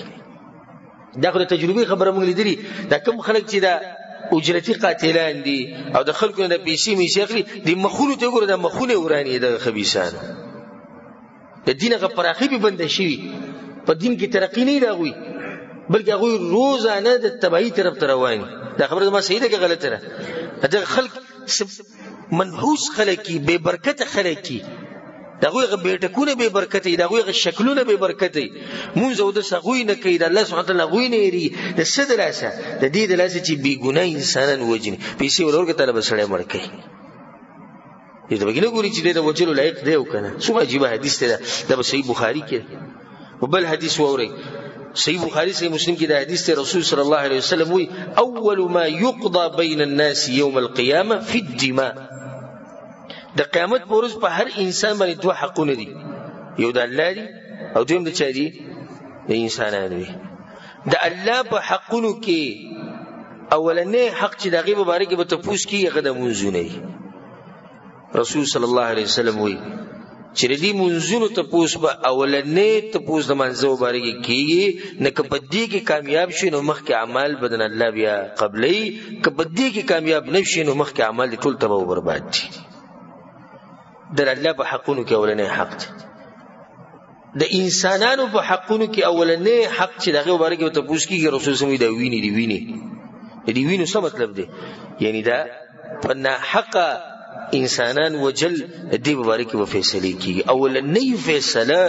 Speaker 1: دا خو د تجربې خبره موږ لیدلې دا کوم خلک چې دا اجرتی قاتلان دي او د خلکو نه پیسې میسې اخلي د مخونو ته ګوره د مخونه ورانی د خبيسان د دین غ پراخي به بند شي په دین کې ترقی نه راغوي بلکې هغه روزانه د تبعی طرف ته روان دا خبره زما صحیح ده که غلطه ده دا خلک منحوس خلک کی بے برکت خلک کی دغه غ بیٹکونه به برکت دی دغه غ شکلونه به برکت دی مونږ او د سغوی نه کوي د الله سبحانه وتعالى غوی نه ری د صد لاسه د دې د لاسه چې بی ګناه انسانان وجني پیسې ورورګه طلب سره مړ کوي دې ته به نه ګوري چې دې د وجلو لایق دی او کنه څومره عجیب حدیث دی دا به صحیح بخاری کې په بل حدیث ووري صحیح بخاری صحیح مسلم کې دا حدیث ته رسول صلی الله علیه وسلم وی اول ما یقضى بین الناس یوم القیامه فی الدماء د قیامت پر ورځ په هر انسان باندې دوه حقونه دي یو د الله دی او دویم د چا دی د انسانانو دی د الله په حقونو کې اولنې حق چې دغه مبارک به تفوس کی هغه د منځونه رسول صلی الله علیه وسلم وی چې دې منځونو تفوس به اولنې تفوس د منځو مبارک کیږي نه کپدی کې کامیاب شي نو مخکې اعمال بدن الله بیا قبلې کپدی کې کامیاب نشي نو مخکې اعمال ټول تباہ او برباد دي در الله په حقونو کې اولنې حق دي د انسانانو په حقونو کې اولنې حق چې دغه مبارک ته تاسو کېږي رسول سمي دا ویني دی ویني دی وینو څه مطلب دی یعنی دا په حق انسانان وجل دی مبارک په فیصله کېږي اولنې فیصله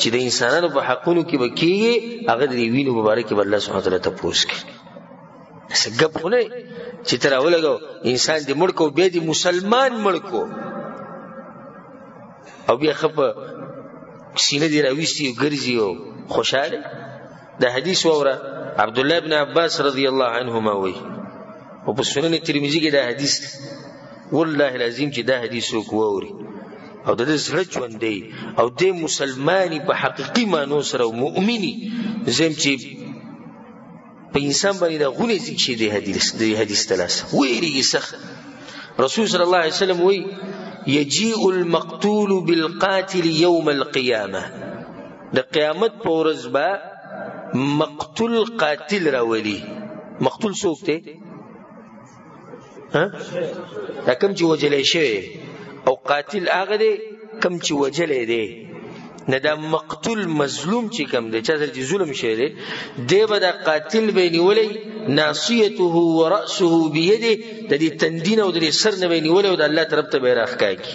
Speaker 1: چې د انسانانو په حقونو کې وکیږي هغه دی وینو مبارک په الله سبحانه وتعالى ته پوس کړي سګب خو نه چې تر اولګو انسان دې مړ کو به دې مسلمان مړ کو او بیا خپ سینه دی راويستي ګرځي او خوشاله د حدیث وره عبد الله ابن عباس رضی الله عنهما وی او په سنن ترمذی کې دا حدیث والله العظیم چې دا حدیث وکوري او د زړه ژوند دی او د مسلمانۍ په حقيقي مانو سره مؤمني زم چې په انسان باندې د غونې ځي چې د حدیث د حدیث تلاس ویریږي سخت رسول صلی الله علیه وسلم وی یجیء المقتول بالقاتل یوم القیامه د قیامت په ورځ به مقتول قاتل راولي مقتول څوک دی ها دا کوم چې وجلې شوی او قاتل هغه دی کوم چې وجلې دی نه دا مقتول مظلوم چې کم دی چې چې ظلم شوی دی دی به دا قاتل به نیولې ناصیته و راسه بيده د دې تندین او د سر نه به نیولې او د الله طرف ته به راخکای کی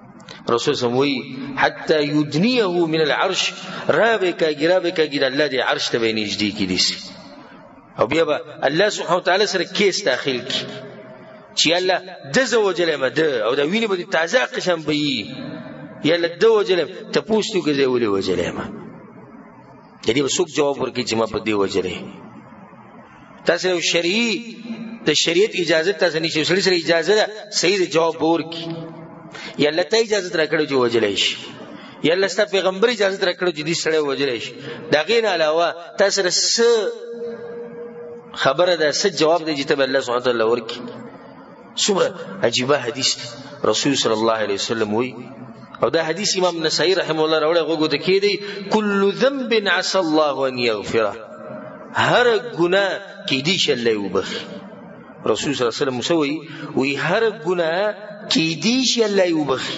Speaker 1: رسول صلی الله علیه وسلم حتا یدنیه من العرش را به کاږي را به کاږي د الله دی عرش ته به نږدې کی دي سي او بیا به الله سبحانه وتعالى سره کیس داخل کی چې الله د زوجل مد او د وینې به تازه قسم به یي یا له د وجل ته پوښتنه کوي ولې وجلې ما د دې وسوک جواب ورکړي چې ما په دې وجلې تاسو یو شرعي د شریعت اجازه تاسو نشئ سړي سره اجازه ده صحیح جواب بور کی یا الله ته اجازه راکړو چې وجلې شي یا الله ست پیغمبر اجازه راکړو چې دې سړی وجلې شي دا غین علاوه تاسو سره س خبره ده س جواب دی چې ته الله سبحانه وتعالى ورکی څومره عجیبه حدیث دی رسول صلی الله علیه وسلم وی او دا حدیث امام نسائی رحم الله راوړی غوګو ته کې دی کل ذنب عسى الله ان یغفره هر ګناه کې دی چې الله وبخي رسول صلی الله علیه وسلم مسوي وی هر ګناه کې دی چې الله وبخي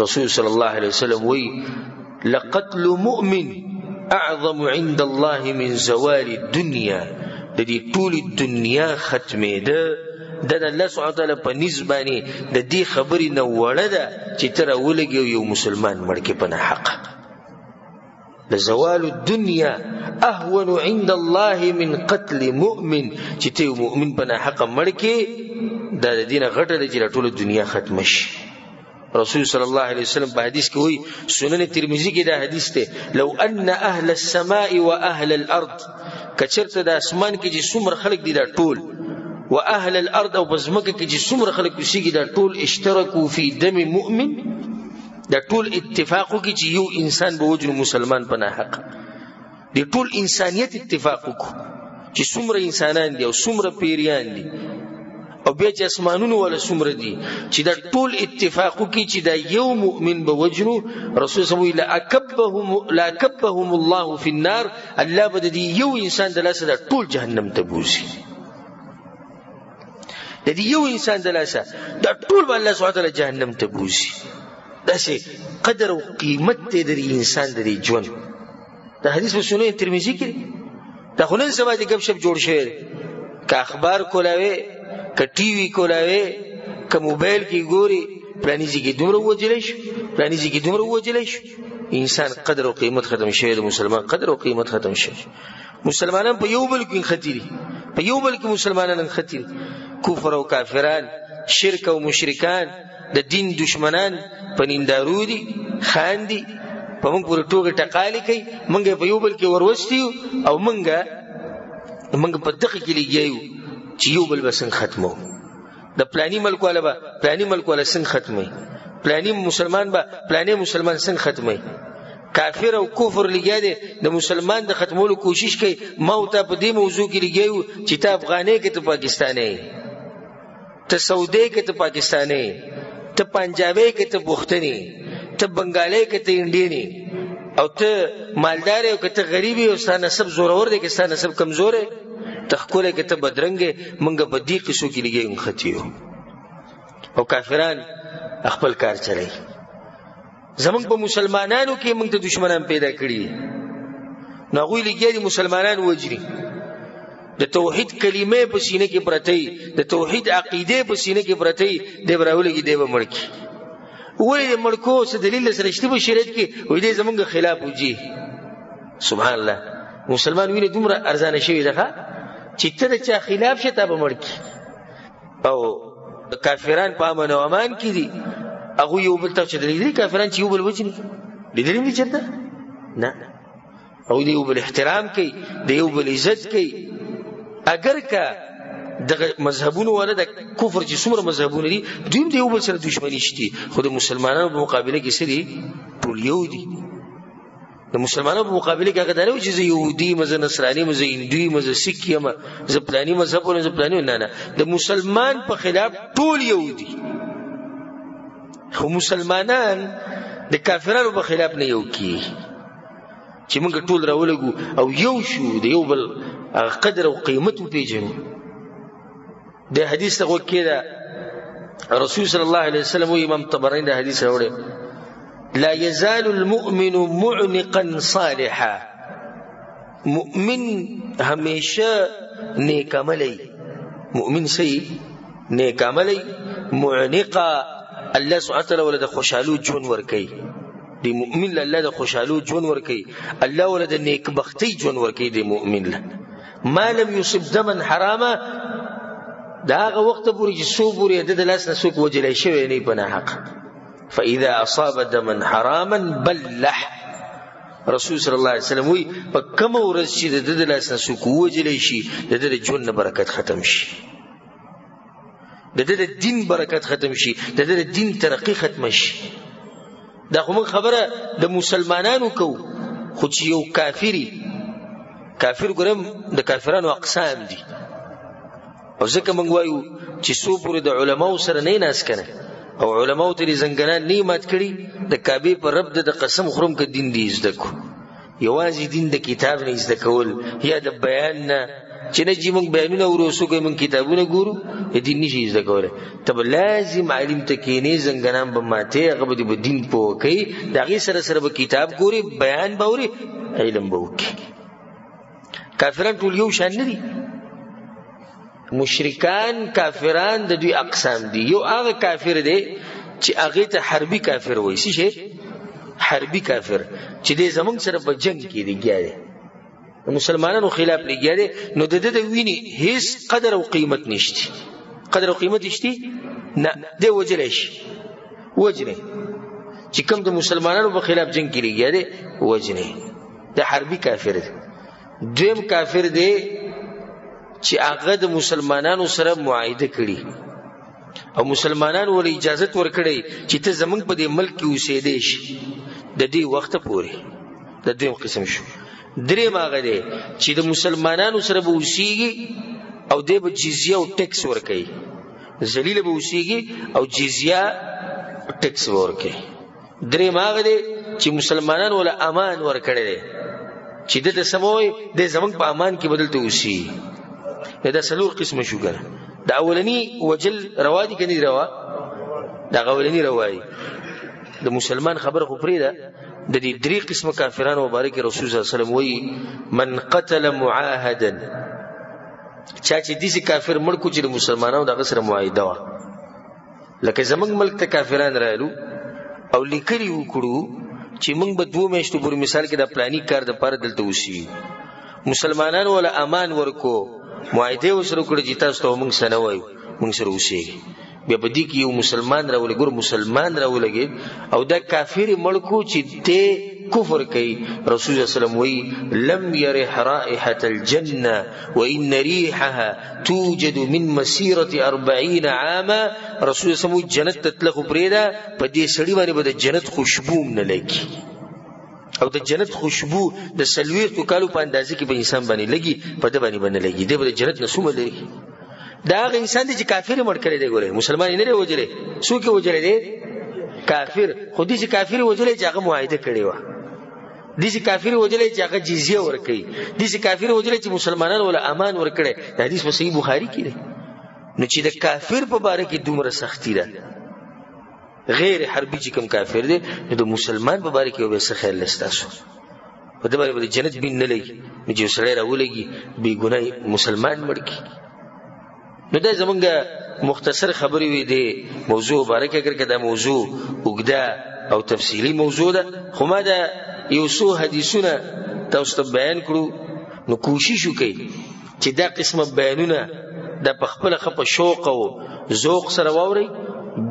Speaker 1: رسول صلی الله علیه وسلم وی لقتل مؤمن اعظم عند الله من زوال الدنيا د دې ټولي دنیا ختمې ده د الله سبحانه وتعالى په نسبانه د دې خبرې نه وړه ده چې تر ولګي یو مسلمان مړ کې پنه حق لزوال الدنيا اهون عند الله من قتل مؤمن چې ته مؤمن په حق مړ کې د دینه غټه د چې ټول دنیا ختم شي رسول صلی الله علیه وسلم په حدیث کې وایي سنن ترمذی کې دا حدیث ته لو ان اهل السماء واهل الارض کچرته د اسمان کې چې څومره خلک دي دا ټول واهل الارض او بزمکه کې چې څومره خلک وسیږي دا ټول اشترکو فی دم مؤمن د ټول اتفاق کی چې یو انسان به وجنو مسلمان په حق د ټول انسانیت اتفاق کو چې څومره انسانان دي او څومره پیریان دي او بیا چې اسمانونو ولا څومره دي چې دا ټول اتفاق کی چې دا یو مؤمن به وجنو رسول صلی الله علیه اکبهم لا کبهم الله فی النار الله به دې یو انسان د لاسه دا ټول جهنم ته بوزي د دې یو انسان د لاسه د ټول باندې الله سبحانه تعالی جهنم ته بوزي داسې قدر او قیمت دی د انسان د ژوند د حدیث په سنن ترمذی کې دا خلن سبا د غب شپ جوړ شوی که اخبار کولاوي که ټي وي کولاوي که موبایل کې ګوري پلاني ځګي دومره وځلې شو پلاني ځګي دومره وځلې شو انسان قدر او قیمت ختم شوی د مسلمان قدر او قیمت ختم شوی مسلمانان په یو بل کې خطيري په یو بل کې مسلمانان خطيري کفر او کافران شرک او مشرکان د دین دشمنان په نیندارو دي خان دي په موږ پورې ټوګه ټقالي کوي موږ په یو بل کې وروستي او موږ موږ په دقه کې لګیو چې یو بل بسنګ ختمو د پلانی ملک والا به پلانی ملک والا څنګه ختمي پلانی مسلمان به پلانی مسلمان څنګه ختمي کافر او کفر لګیا دي د مسلمان د ختمولو کوشش کوي ما او ته په دې موضوع کې لګیو چې ته افغانې کې ته پاکستانې ته سعودي کې ته پاکستانې ته پنجابي کې ته بوختني ته بنگالي کې ته انډيني او ته مالدار او که ته غریبي او ستانه سب زورور دي کې ستانه سب کمزور ته ښکلی که ته بدرنګ یې موږ په دې قصو کې لږې نښتي یو او کافران خپل کار چلوي زمونږ په مسلمانانو کې موږ ته دشمنان پیدا کړي نو هغوی لګیا دي مسلمانان وجري د توحید کلمې په سینه کې پرتې د توحید عقیده په سینه کې پرتې د براولې کې دیو مړکی وې مړکو څه دلیل سره شته په شریعت کې وې دې زمونږ خلاف وږي سبحان الله مسلمان ویني دومره ارزانه شوی ده چې ته د چا خلاف شې ته به مړ کی او کافران په امن او امان کې دي هغه یو بل ته چې دي کافران چې یو بل وچني لیدلی دي چرته نه او دی یو بل احترام کوي دی یو بل عزت کوي اگر که دغه مذهبونو ولا د کفر چې څومره مذهبونه دي دوی د یو بل سره دښمني شته خو د مسلمانانو په مقابله کې سری ټول یو دي د مسلمانانو په مقابله کې هغه دا نه وي چې زه یهودي یم زه نصراني یم زه هندو یم زه سیک یم زه پلاني مذهب یم زه پلاني نه نه د مسلمان په خلاف ټول یهودي خو مسلمانان د کافرانو په خلاف نه یو کی چې موږ ټول راولګو او یو شو د یو بل قدر او قیمت پیژنو د حدیث ته وکړه رسول صلی الله علیه وسلم امام طبرانی د حدیث راوړي لا يزال المؤمن معنقا صالحا مؤمن همیشه نیک عملی مؤمن سی نیک عملی معنقا الله سبحانه وتعالى ولده خوشالو جون ور کوي د مؤمن له الله د خوشحالو ژوند ورکي الله ول د نیکبختی ژوند ورکي د مؤمن له ما لم یصب دما حراما دا هغه وخت پورې چې سو پورې د لاس نه سوک وجل شوی نه په حق فاذا اصاب دما حراما بلح رسول صلی الله علیه وسلم وی په کوم ورځ چې د لاس نه سوک وجل شي د دې ژوند برکت ختم شي د دې دین برکت ختم شي د دې دین ترقی ختم شي دا خو موږ خبره د مسلمانانو کو خو چې یو کافری کافر ګرم د کافرانو اقسام دي او ځکه موږ وایو چې سو پورې د علماو سره نه ناس کنه او علماو ترې زنګنان نه مات کړي د کعبه پر رب د قسم خرم کې دین دی زده کو یوازې دین د کتاب نه زده کول یا د بیان نه چې نه جی موږ بیانونه ورسو کوي موږ کتابونه ګورو دین نشي زده کوله تب لازم عالم ته کینې زنګنام به ماته هغه به د دین په کوي دا غي سره سره به کتاب ګوري بیان به وري علم به وکي کافران ټول یو شان نه دي مشرکان کافران د دوی اقسام دي یو هغه کافر دی چې هغه ته حربي کافر وایي شي حربي کافر چې د زمنګ سره په جنگ کې دی ګیاري مسلمانانو خلاف لګیاري نو د دې د ویني هیڅ قدر او قیمت نشتی قدر او قیمت نشتی نه دی وجل شي وجنه چې کوم د مسلمانانو په خلاف جنگ کې لګیاري وجنه د حربي کافر دی دویم کافر دی چې هغه د مسلمانانو سره معاهده کړي او مسلمانان ول اجازه ورکړي چې ته زمنګ په دې ملک کې اوسېدې شي د دې وخت پورې د دویم قسم شو درې ماغه دی چې د مسلمانانو سره به اوسېږي او دې به جزیه او ټیکس ورکړي ذلیل به اوسېږي او جزیه ټیکس ورکړي درې ماغه دي چې مسلمانان ول امان ور کړی دي چې د سموي د زمنګ په امان کې بدلته وسی دا سلور قسم شو ګره دا اولنی وجل روا دي کني روا دا اولنی روای د مسلمان خبره خو پری ده د دې درې قسمه کافرانو مبارک رسول صلی الله علیه وسلم وی من قتل معاهدا چا چې دې کافر مړ کو چې مسلمانانو دغه سره معاهده و لکه زمنګ ملک ته کافران رالو او لیکلی وکړو چې موږ به دوه میاشتو پر مثال کې د پلاني کار د پر دلته وسی مسلمانانو ول امان ورکو معاهده وسره کړی چې تاسو ته موږ سره وای موږ سره وسی بیا په دې کې یو مسلمان راولې ګور مسلمان راولګي او دا کافر ملکو چې ته کفر کوي رسول الله صلی الله علیه وسلم وی لم یرح رائحه الجنه وان ريحها توجد من مسيره 40 عاما رسول سمو جنت تتلخ پرېدا په دې سړی باندې به د جنت خوشبو نه لګي او د جنت خوشبو د سلويختو کالو په اندازې کې به انسان باندې لګي په دې باندې باندې لګي دې به د جنت نسومه لري دا هغه انسان دی چې کافر مړ کړی دی ګوره مسلمان نه لري وجره څوک وجره دی کافر خو دې چې کافر وجره چې هغه معاهده کړی و دي چې کافر وجلې چې هغه جزيه ورکړي دي چې کافر وجلې چې مسلمانان ولا امان ورکړي دا حدیث په صحیح بخاری کې دی نو چې د کافر په باره کې دومره سختی ده غیر حربي چې کوم کافر دی نو د مسلمان په باره کې به څه خیال لستاسو په دې باندې جنت بین نه لګي چې سړی راولېږي بی ګناه مسلمان مړ کی نو دا زمونږ مختصر خبرې وي دی موضوع مبارک اگر که دا موضوع اوږده او تفصیلی موضوع ده خو ما دا یو څو حدیثونه تاسو ته بیان کړو نو کوشش وکړئ چې دا قسمه بیانونه د پخپل خپ شوق او ذوق سره واوري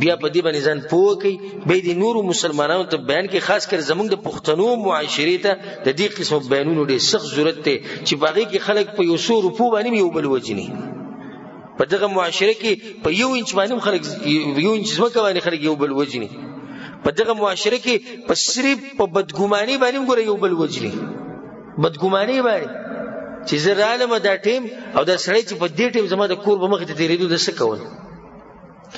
Speaker 1: بیا په دې باندې ځان پوه کړئ به د نورو مسلمانانو ته بیان کې خاص کر زمونږ د پښتنو معاشري ته د دې قسم بیانونو ډېر سخت ضرورت دی چې باغې کې خلک په یو سو روپو باندې یو بل وجني په دغه معاشره کې په یو انچ باندې خلک یو انچ ځمکه باندې خلک یو بل وجني په دغه معاشره کې په صرف په بدګماني باندې ګوره یو بل وجني بدګماني باندې چې زه رالم دا ټیم او دا سړی چې په دې ټیم زما د کور په مخ ته تیرېدو د څه کول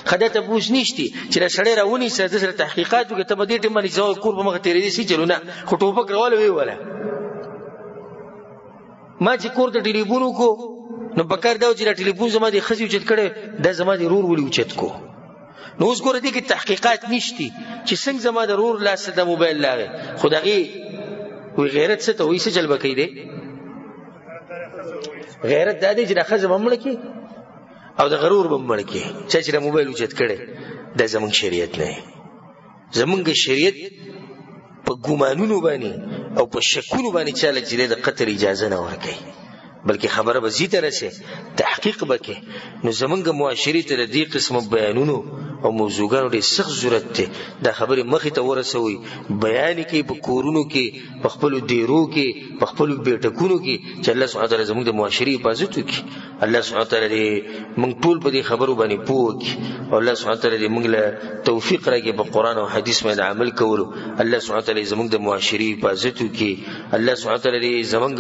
Speaker 1: خدای ته بوج نشتی چې له سړی راونی سره د سره تحقیقات وکړي ته به دې ټیم باندې ځو کور په مخ تیرې دي سي چلونه خو ټوپک راول وی ولا ما چې کور ته ټلیفون وکړو نو بکر دا چې ټلیفون زما دې خسي چت کړي دا زما دې رور ولي چت کو نو اوس ګوره دې کې تحقیقات نشتی چې څنګه زما د رور لاس د موبایل لاغه خدای وی غیرت څه ته وې څه جلب کړي دې غیرت دا دې چې د خزم مملکه او د غرور به مړ کې چا چې موبایل وچت کړي د زمونږ شریعت نه زمونږ شریعت په ګمانونو باندې او په شکونو باندې چاله چې د قتل اجازه نه ورکړي بلکې خبره به زیته رسي تحقیق بکې نو زمونږ معاشري ته د دې قسم بیانونو او موضوعګانو ډېر سخت ضرورت دی دا خبرې مخې ته ورسوي بیان کې په کورونو کې په خپل دیرو کې په خپل بیټکونو کې چې الله سبحانه وتعالی زموږ د معاشري حفاظت وکړي الله سبحانه وتعالى دې موږ ټول په دې خبرو باندې پوه کړي او الله سبحانه وتعالى دې موږ له توفیق راکړي په قران او حدیث باندې عمل کولو الله سبحانه وتعالى زموږ د معاشري حفاظت وکړي الله سبحانه وتعالى دې زموږ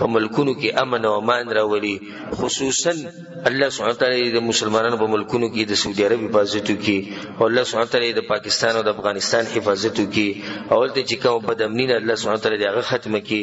Speaker 1: په ملکونو کې امن او امان راولي خصوصا الله سبحانه وتعالى د مسلمانانو په ملکونو کې د سعودي عرب حفاظت وکړي او الله سبحانه وتعالى د پاکستان او د افغانستان حفاظت وکړي او ته چې کوم بدامنی الله سبحانه وتعالى دې هغه ختم کړي